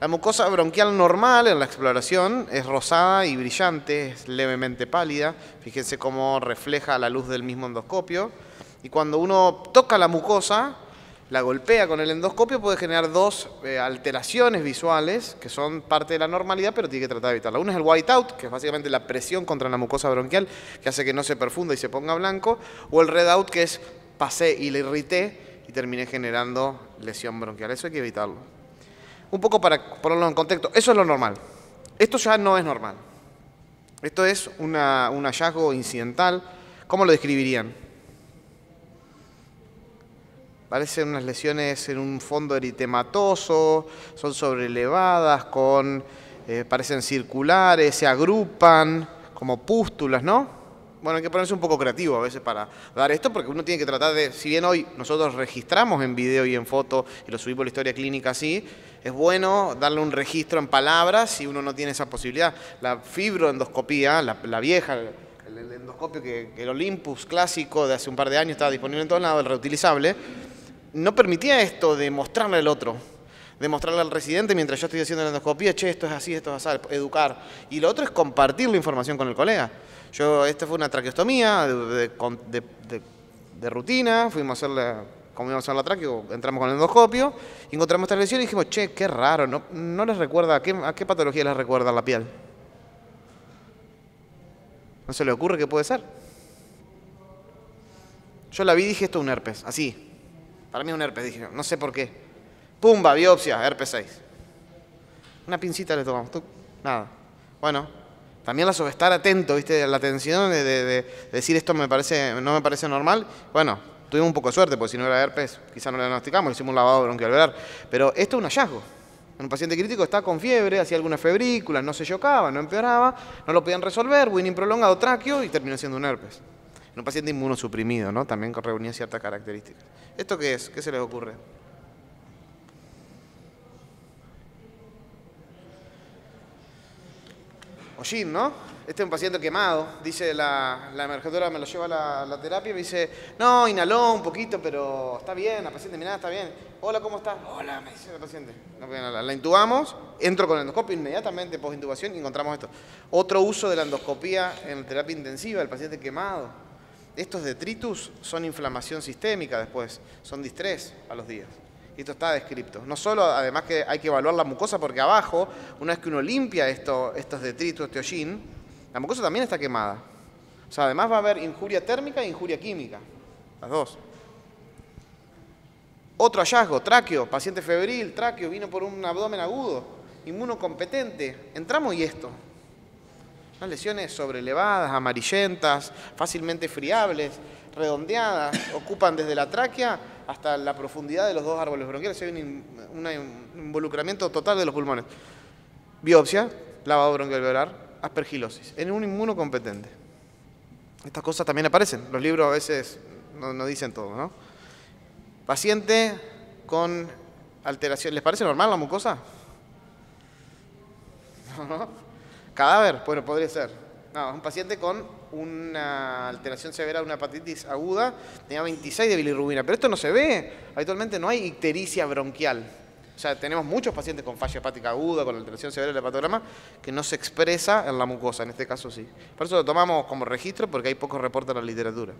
La mucosa bronquial normal en la exploración es rosada y brillante, es levemente pálida. Fíjense cómo refleja la luz del mismo endoscopio. Y cuando uno toca la mucosa, la golpea con el endoscopio, puede generar dos eh, alteraciones visuales que son parte de la normalidad, pero tiene que tratar de evitarla. Una es el whiteout, que es básicamente la presión contra la mucosa bronquial, que hace que no se perfunda y se ponga blanco, o el redout, que es pasé y le irrité y terminé generando lesión bronquial. Eso hay que evitarlo. Un poco para ponerlo en contexto, eso es lo normal. Esto ya no es normal. Esto es un hallazgo incidental. ¿Cómo lo describirían? Parecen unas lesiones en un fondo eritematoso, son sobrelevadas, con, eh, parecen circulares, se agrupan como pústulas, ¿no? Bueno, hay que ponerse un poco creativo a veces para dar esto, porque uno tiene que tratar de, si bien hoy nosotros registramos en video y en foto y lo subimos a la historia clínica así, es bueno darle un registro en palabras si uno no tiene esa posibilidad. La fibroendoscopía, la, vieja, el, endoscopio que, el Olympus clásico de hace un par de años estaba disponible en todos lados, el reutilizable, no permitía esto de mostrarle al otro, de mostrarle al residente mientras yo estoy haciendo la endoscopía, che, esto es así, esto es así, educar. Y lo otro es compartir la información con el colega. Yo, esta fue una traqueostomía de, rutina, fuimos a hacerle, como íbamos a la traqueo, entramos con el endoscopio, encontramos esta lesión y dijimos, che, qué raro, no, no les recuerda, ¿a qué, ¿a qué patología les recuerda la piel? ¿No se le ocurre que puede ser? Yo la vi y dije, esto es un herpes, así. Para mí es un herpes, dije, no sé por qué. Pumba, biopsia, herpes 6. Una pincita le tomamos, nada. Bueno, también la sobre estar atento, ¿viste? La atención de, decir esto me parece, no me parece normal. Bueno, tuvimos un poco de suerte, porque si no era herpes, quizás no lo diagnosticamos, hicimos un lavado bronquialveolar. Pero esto es un hallazgo. En un paciente crítico está con fiebre, hacía alguna febrícula, no se chocaba, no empeoraba, no lo podían resolver, winning prolongado tráqueo y terminó siendo un herpes. En un paciente inmunosuprimido, ¿no? También reunía ciertas características. ¿Esto qué es? ¿Qué se les ocurre? Ojin, ¿no? Este es un paciente quemado, dice la, la me lo lleva a la, terapia y me dice, no, inhaló un poquito, pero está bien, la paciente, mirá, está bien. Hola, ¿cómo está? Hola, me dice la paciente. la, intubamos, entro con el endoscopio inmediatamente, post-intubación, y encontramos esto. Otro uso de la endoscopía en terapia intensiva, el paciente quemado. Estos detritus son inflamación sistémica después, son distrés a los días. Esto está descrito. No solo, además que hay que evaluar la mucosa, porque abajo, una vez que uno limpia esto, estos detritos, este hollín, la mucosa también está quemada. O sea, además va a haber injuria térmica e injuria química. Las dos. Otro hallazgo, tráqueo, paciente febril, tráqueo, vino por un abdomen agudo, inmunocompetente. Entramos y esto. Unas lesiones sobrelevadas, amarillentas, fácilmente friables, redondeadas, ocupan desde la tráquea hasta la profundidad de los dos árboles bronquiales. Hay un, involucramiento total de los pulmones. Biopsia, lavado bronquialveolar, aspergilosis, en un inmunocompetente. Estas cosas también aparecen. Los libros a veces no, dicen todo, ¿no? Paciente con alteración. ¿Les parece normal la mucosa? ¿No? Cadáver, bueno, podría ser. Un paciente con una alteración severa de una hepatitis aguda, tenía 26 de bilirrubina, pero esto no se ve. Habitualmente no hay ictericia bronquial. O sea, tenemos muchos pacientes con falla hepática aguda, con alteración severa del hepatograma, que no se expresa en la mucosa, en este caso sí. Por eso lo tomamos como registro, porque hay pocos reportes en la literatura.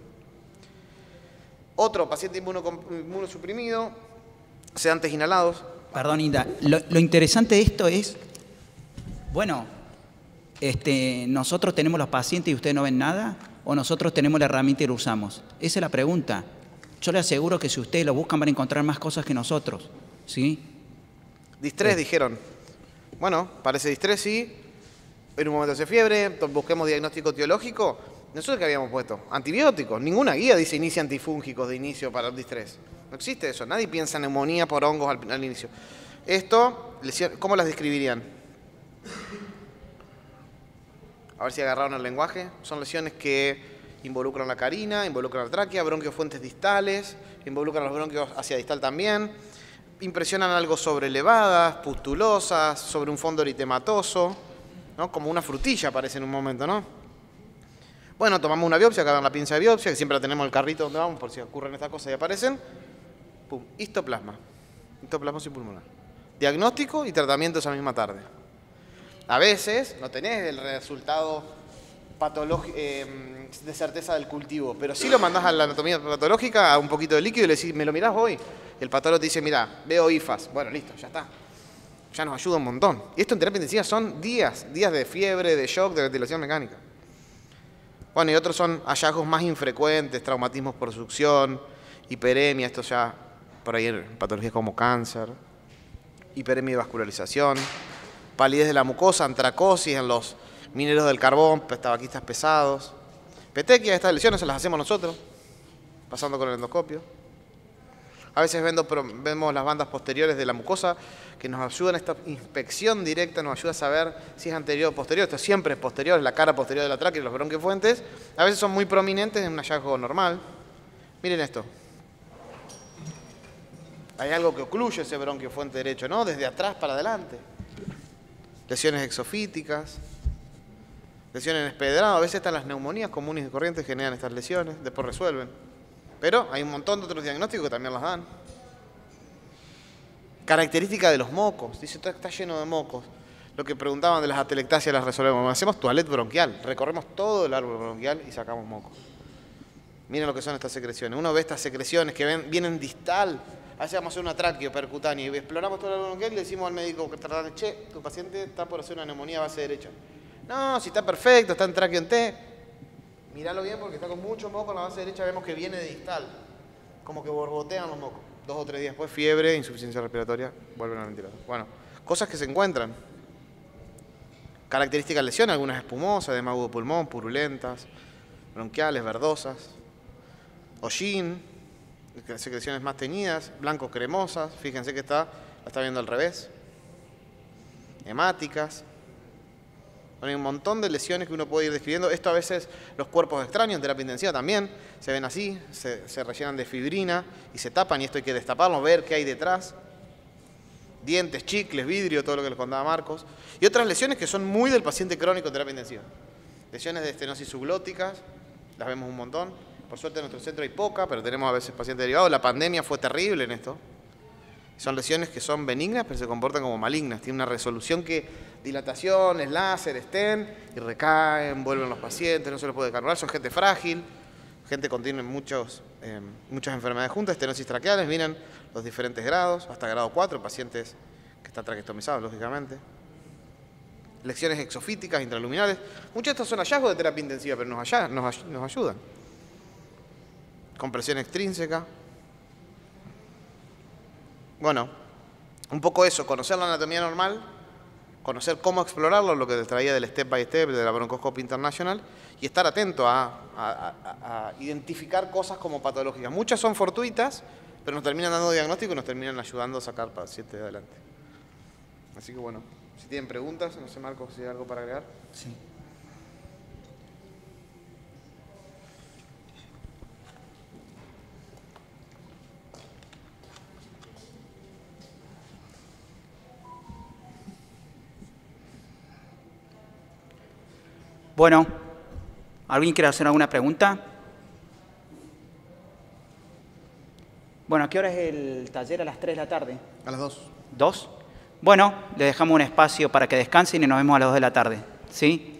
Otro paciente inmunosuprimido, sedantes inhalados. Perdón, Inda, lo interesante de esto es, bueno, este, nosotros tenemos los pacientes y ustedes no ven nada, o nosotros tenemos la herramienta y lo usamos. Esa es la pregunta. Yo le aseguro que si ustedes lo buscan van a encontrar más cosas que nosotros. ¿sí? Distrés, eh. dijeron. Bueno, parece distrés, sí. En un momento de fiebre, busquemos diagnóstico teológico. Nosotros que habíamos puesto antibióticos. Ninguna guía dice inicia antifúngicos de inicio para el distrés. No existe eso. Nadie piensa en neumonía por hongos al, al inicio. Esto, ¿cómo las describirían? A ver si agarraron el lenguaje. Son lesiones que involucran la carina, involucran la tráquea, fuentes distales, involucran los bronquios hacia distal también. Impresionan algo sobrelevadas, pustulosas, sobre un fondo eritematoso, ¿no? como una frutilla parece en un momento, ¿no? Bueno, tomamos una biopsia, acá la pinza de biopsia, que siempre la tenemos en el carrito donde vamos por si ocurren estas cosas y aparecen. Pum, histoplasma, histoplasmosis pulmonar. Diagnóstico y tratamiento esa misma tarde. A veces no tenés el resultado eh, de certeza del cultivo, pero sí lo mandás a la anatomía patológica, a un poquito de líquido y le decís, ¿me lo mirás hoy? El patólogo te dice, mira, veo IFAS. Bueno, listo, ya está. Ya nos ayuda un montón. Y esto en terapia intensiva son días, días de fiebre, de shock, de ventilación mecánica. Bueno, y otros son hallazgos más infrecuentes, traumatismos por succión, hiperemia, esto ya por ahí en patologías como cáncer, hiperemia y vascularización palidez de la mucosa, antracosis en los mineros del carbón, tabaquistas pesados. Petequia, estas lesiones se las hacemos nosotros, pasando con el endoscopio. A veces vemos las bandas posteriores de la mucosa que nos ayudan esta inspección directa, nos ayuda a saber si es anterior o posterior. Esto siempre es posterior, es la cara posterior de la tráquea y los bronquiofuentes. A veces son muy prominentes en un hallazgo normal. Miren esto. Hay algo que ocluye ese bronquiofuente derecho, ¿no? Desde atrás para adelante lesiones exofíticas, lesiones en espedrado. A veces están las neumonías comunes y corrientes generan estas lesiones, después resuelven. Pero hay un montón de otros diagnósticos que también las dan. Característica de los mocos. Dice, está lleno de mocos. Lo que preguntaban de las atelectasias las resolvemos. Hacemos toilet bronquial. Recorremos todo el árbol bronquial y sacamos mocos. Miren lo que son estas secreciones. Uno ve estas secreciones que vienen distal hacemos una tráqueo percutánea y exploramos todo el bronquial y le decimos al médico que trata che, tu paciente está por hacer una neumonía base derecha. No, si está perfecto, está en tráqueo en T. Míralo bien porque está con mucho moco en la base derecha, vemos que viene de distal. Como que borbotean los mocos. Dos o tres días después, fiebre, insuficiencia respiratoria, vuelven al ventilador. Bueno, cosas que se encuentran. Características de lesión, algunas espumosas, de de pulmón, purulentas, bronquiales, verdosas. Hollín, secreciones más teñidas, blancos cremosas, fíjense que está, la está viendo al revés. hemáticas. Hay un montón de lesiones que uno puede ir describiendo. Esto a veces los cuerpos extraños en terapia intensiva también se ven así, se, se rellenan de fibrina y se tapan y esto hay que destaparlo, ver qué hay detrás. Dientes, chicles, vidrio, todo lo que les contaba Marcos. Y otras lesiones que son muy del paciente crónico en terapia intensiva. Lesiones de estenosis subglóticas, las vemos un montón. Por suerte en nuestro centro hay poca, pero tenemos a veces pacientes derivados. La pandemia fue terrible en esto. Son lesiones que son benignas, pero se comportan como malignas. Tienen una resolución que dilataciones, láser, estén, y recaen, vuelven los pacientes, no se los puede cargar. Son gente frágil, gente que tiene eh, muchas enfermedades juntas, estenosis traqueales, miren los diferentes grados, hasta grado 4, pacientes que están traquestomizados, lógicamente. Lecciones exofíticas, intraluminales. Muchos de estos son hallazgos de terapia intensiva, pero nos, nos, nos ayudan. Compresión extrínseca. Bueno, un poco eso, conocer la anatomía normal, conocer cómo explorarlo, lo que te traía del step by step de la broncoscopia internacional, y estar atento a, identificar cosas como patológicas. Muchas son fortuitas, pero nos terminan dando diagnóstico y nos terminan ayudando a sacar pacientes de adelante. Así que bueno, si tienen preguntas, no sé Marcos si hay algo para agregar. Sí. Bueno, ¿alguien quiere hacer alguna pregunta? Bueno, ¿a qué hora es el taller? A las 3 de la tarde. A las 2. ¿Dos? Bueno, le dejamos un espacio para que descansen y nos vemos a las 2 de la tarde. ¿Sí?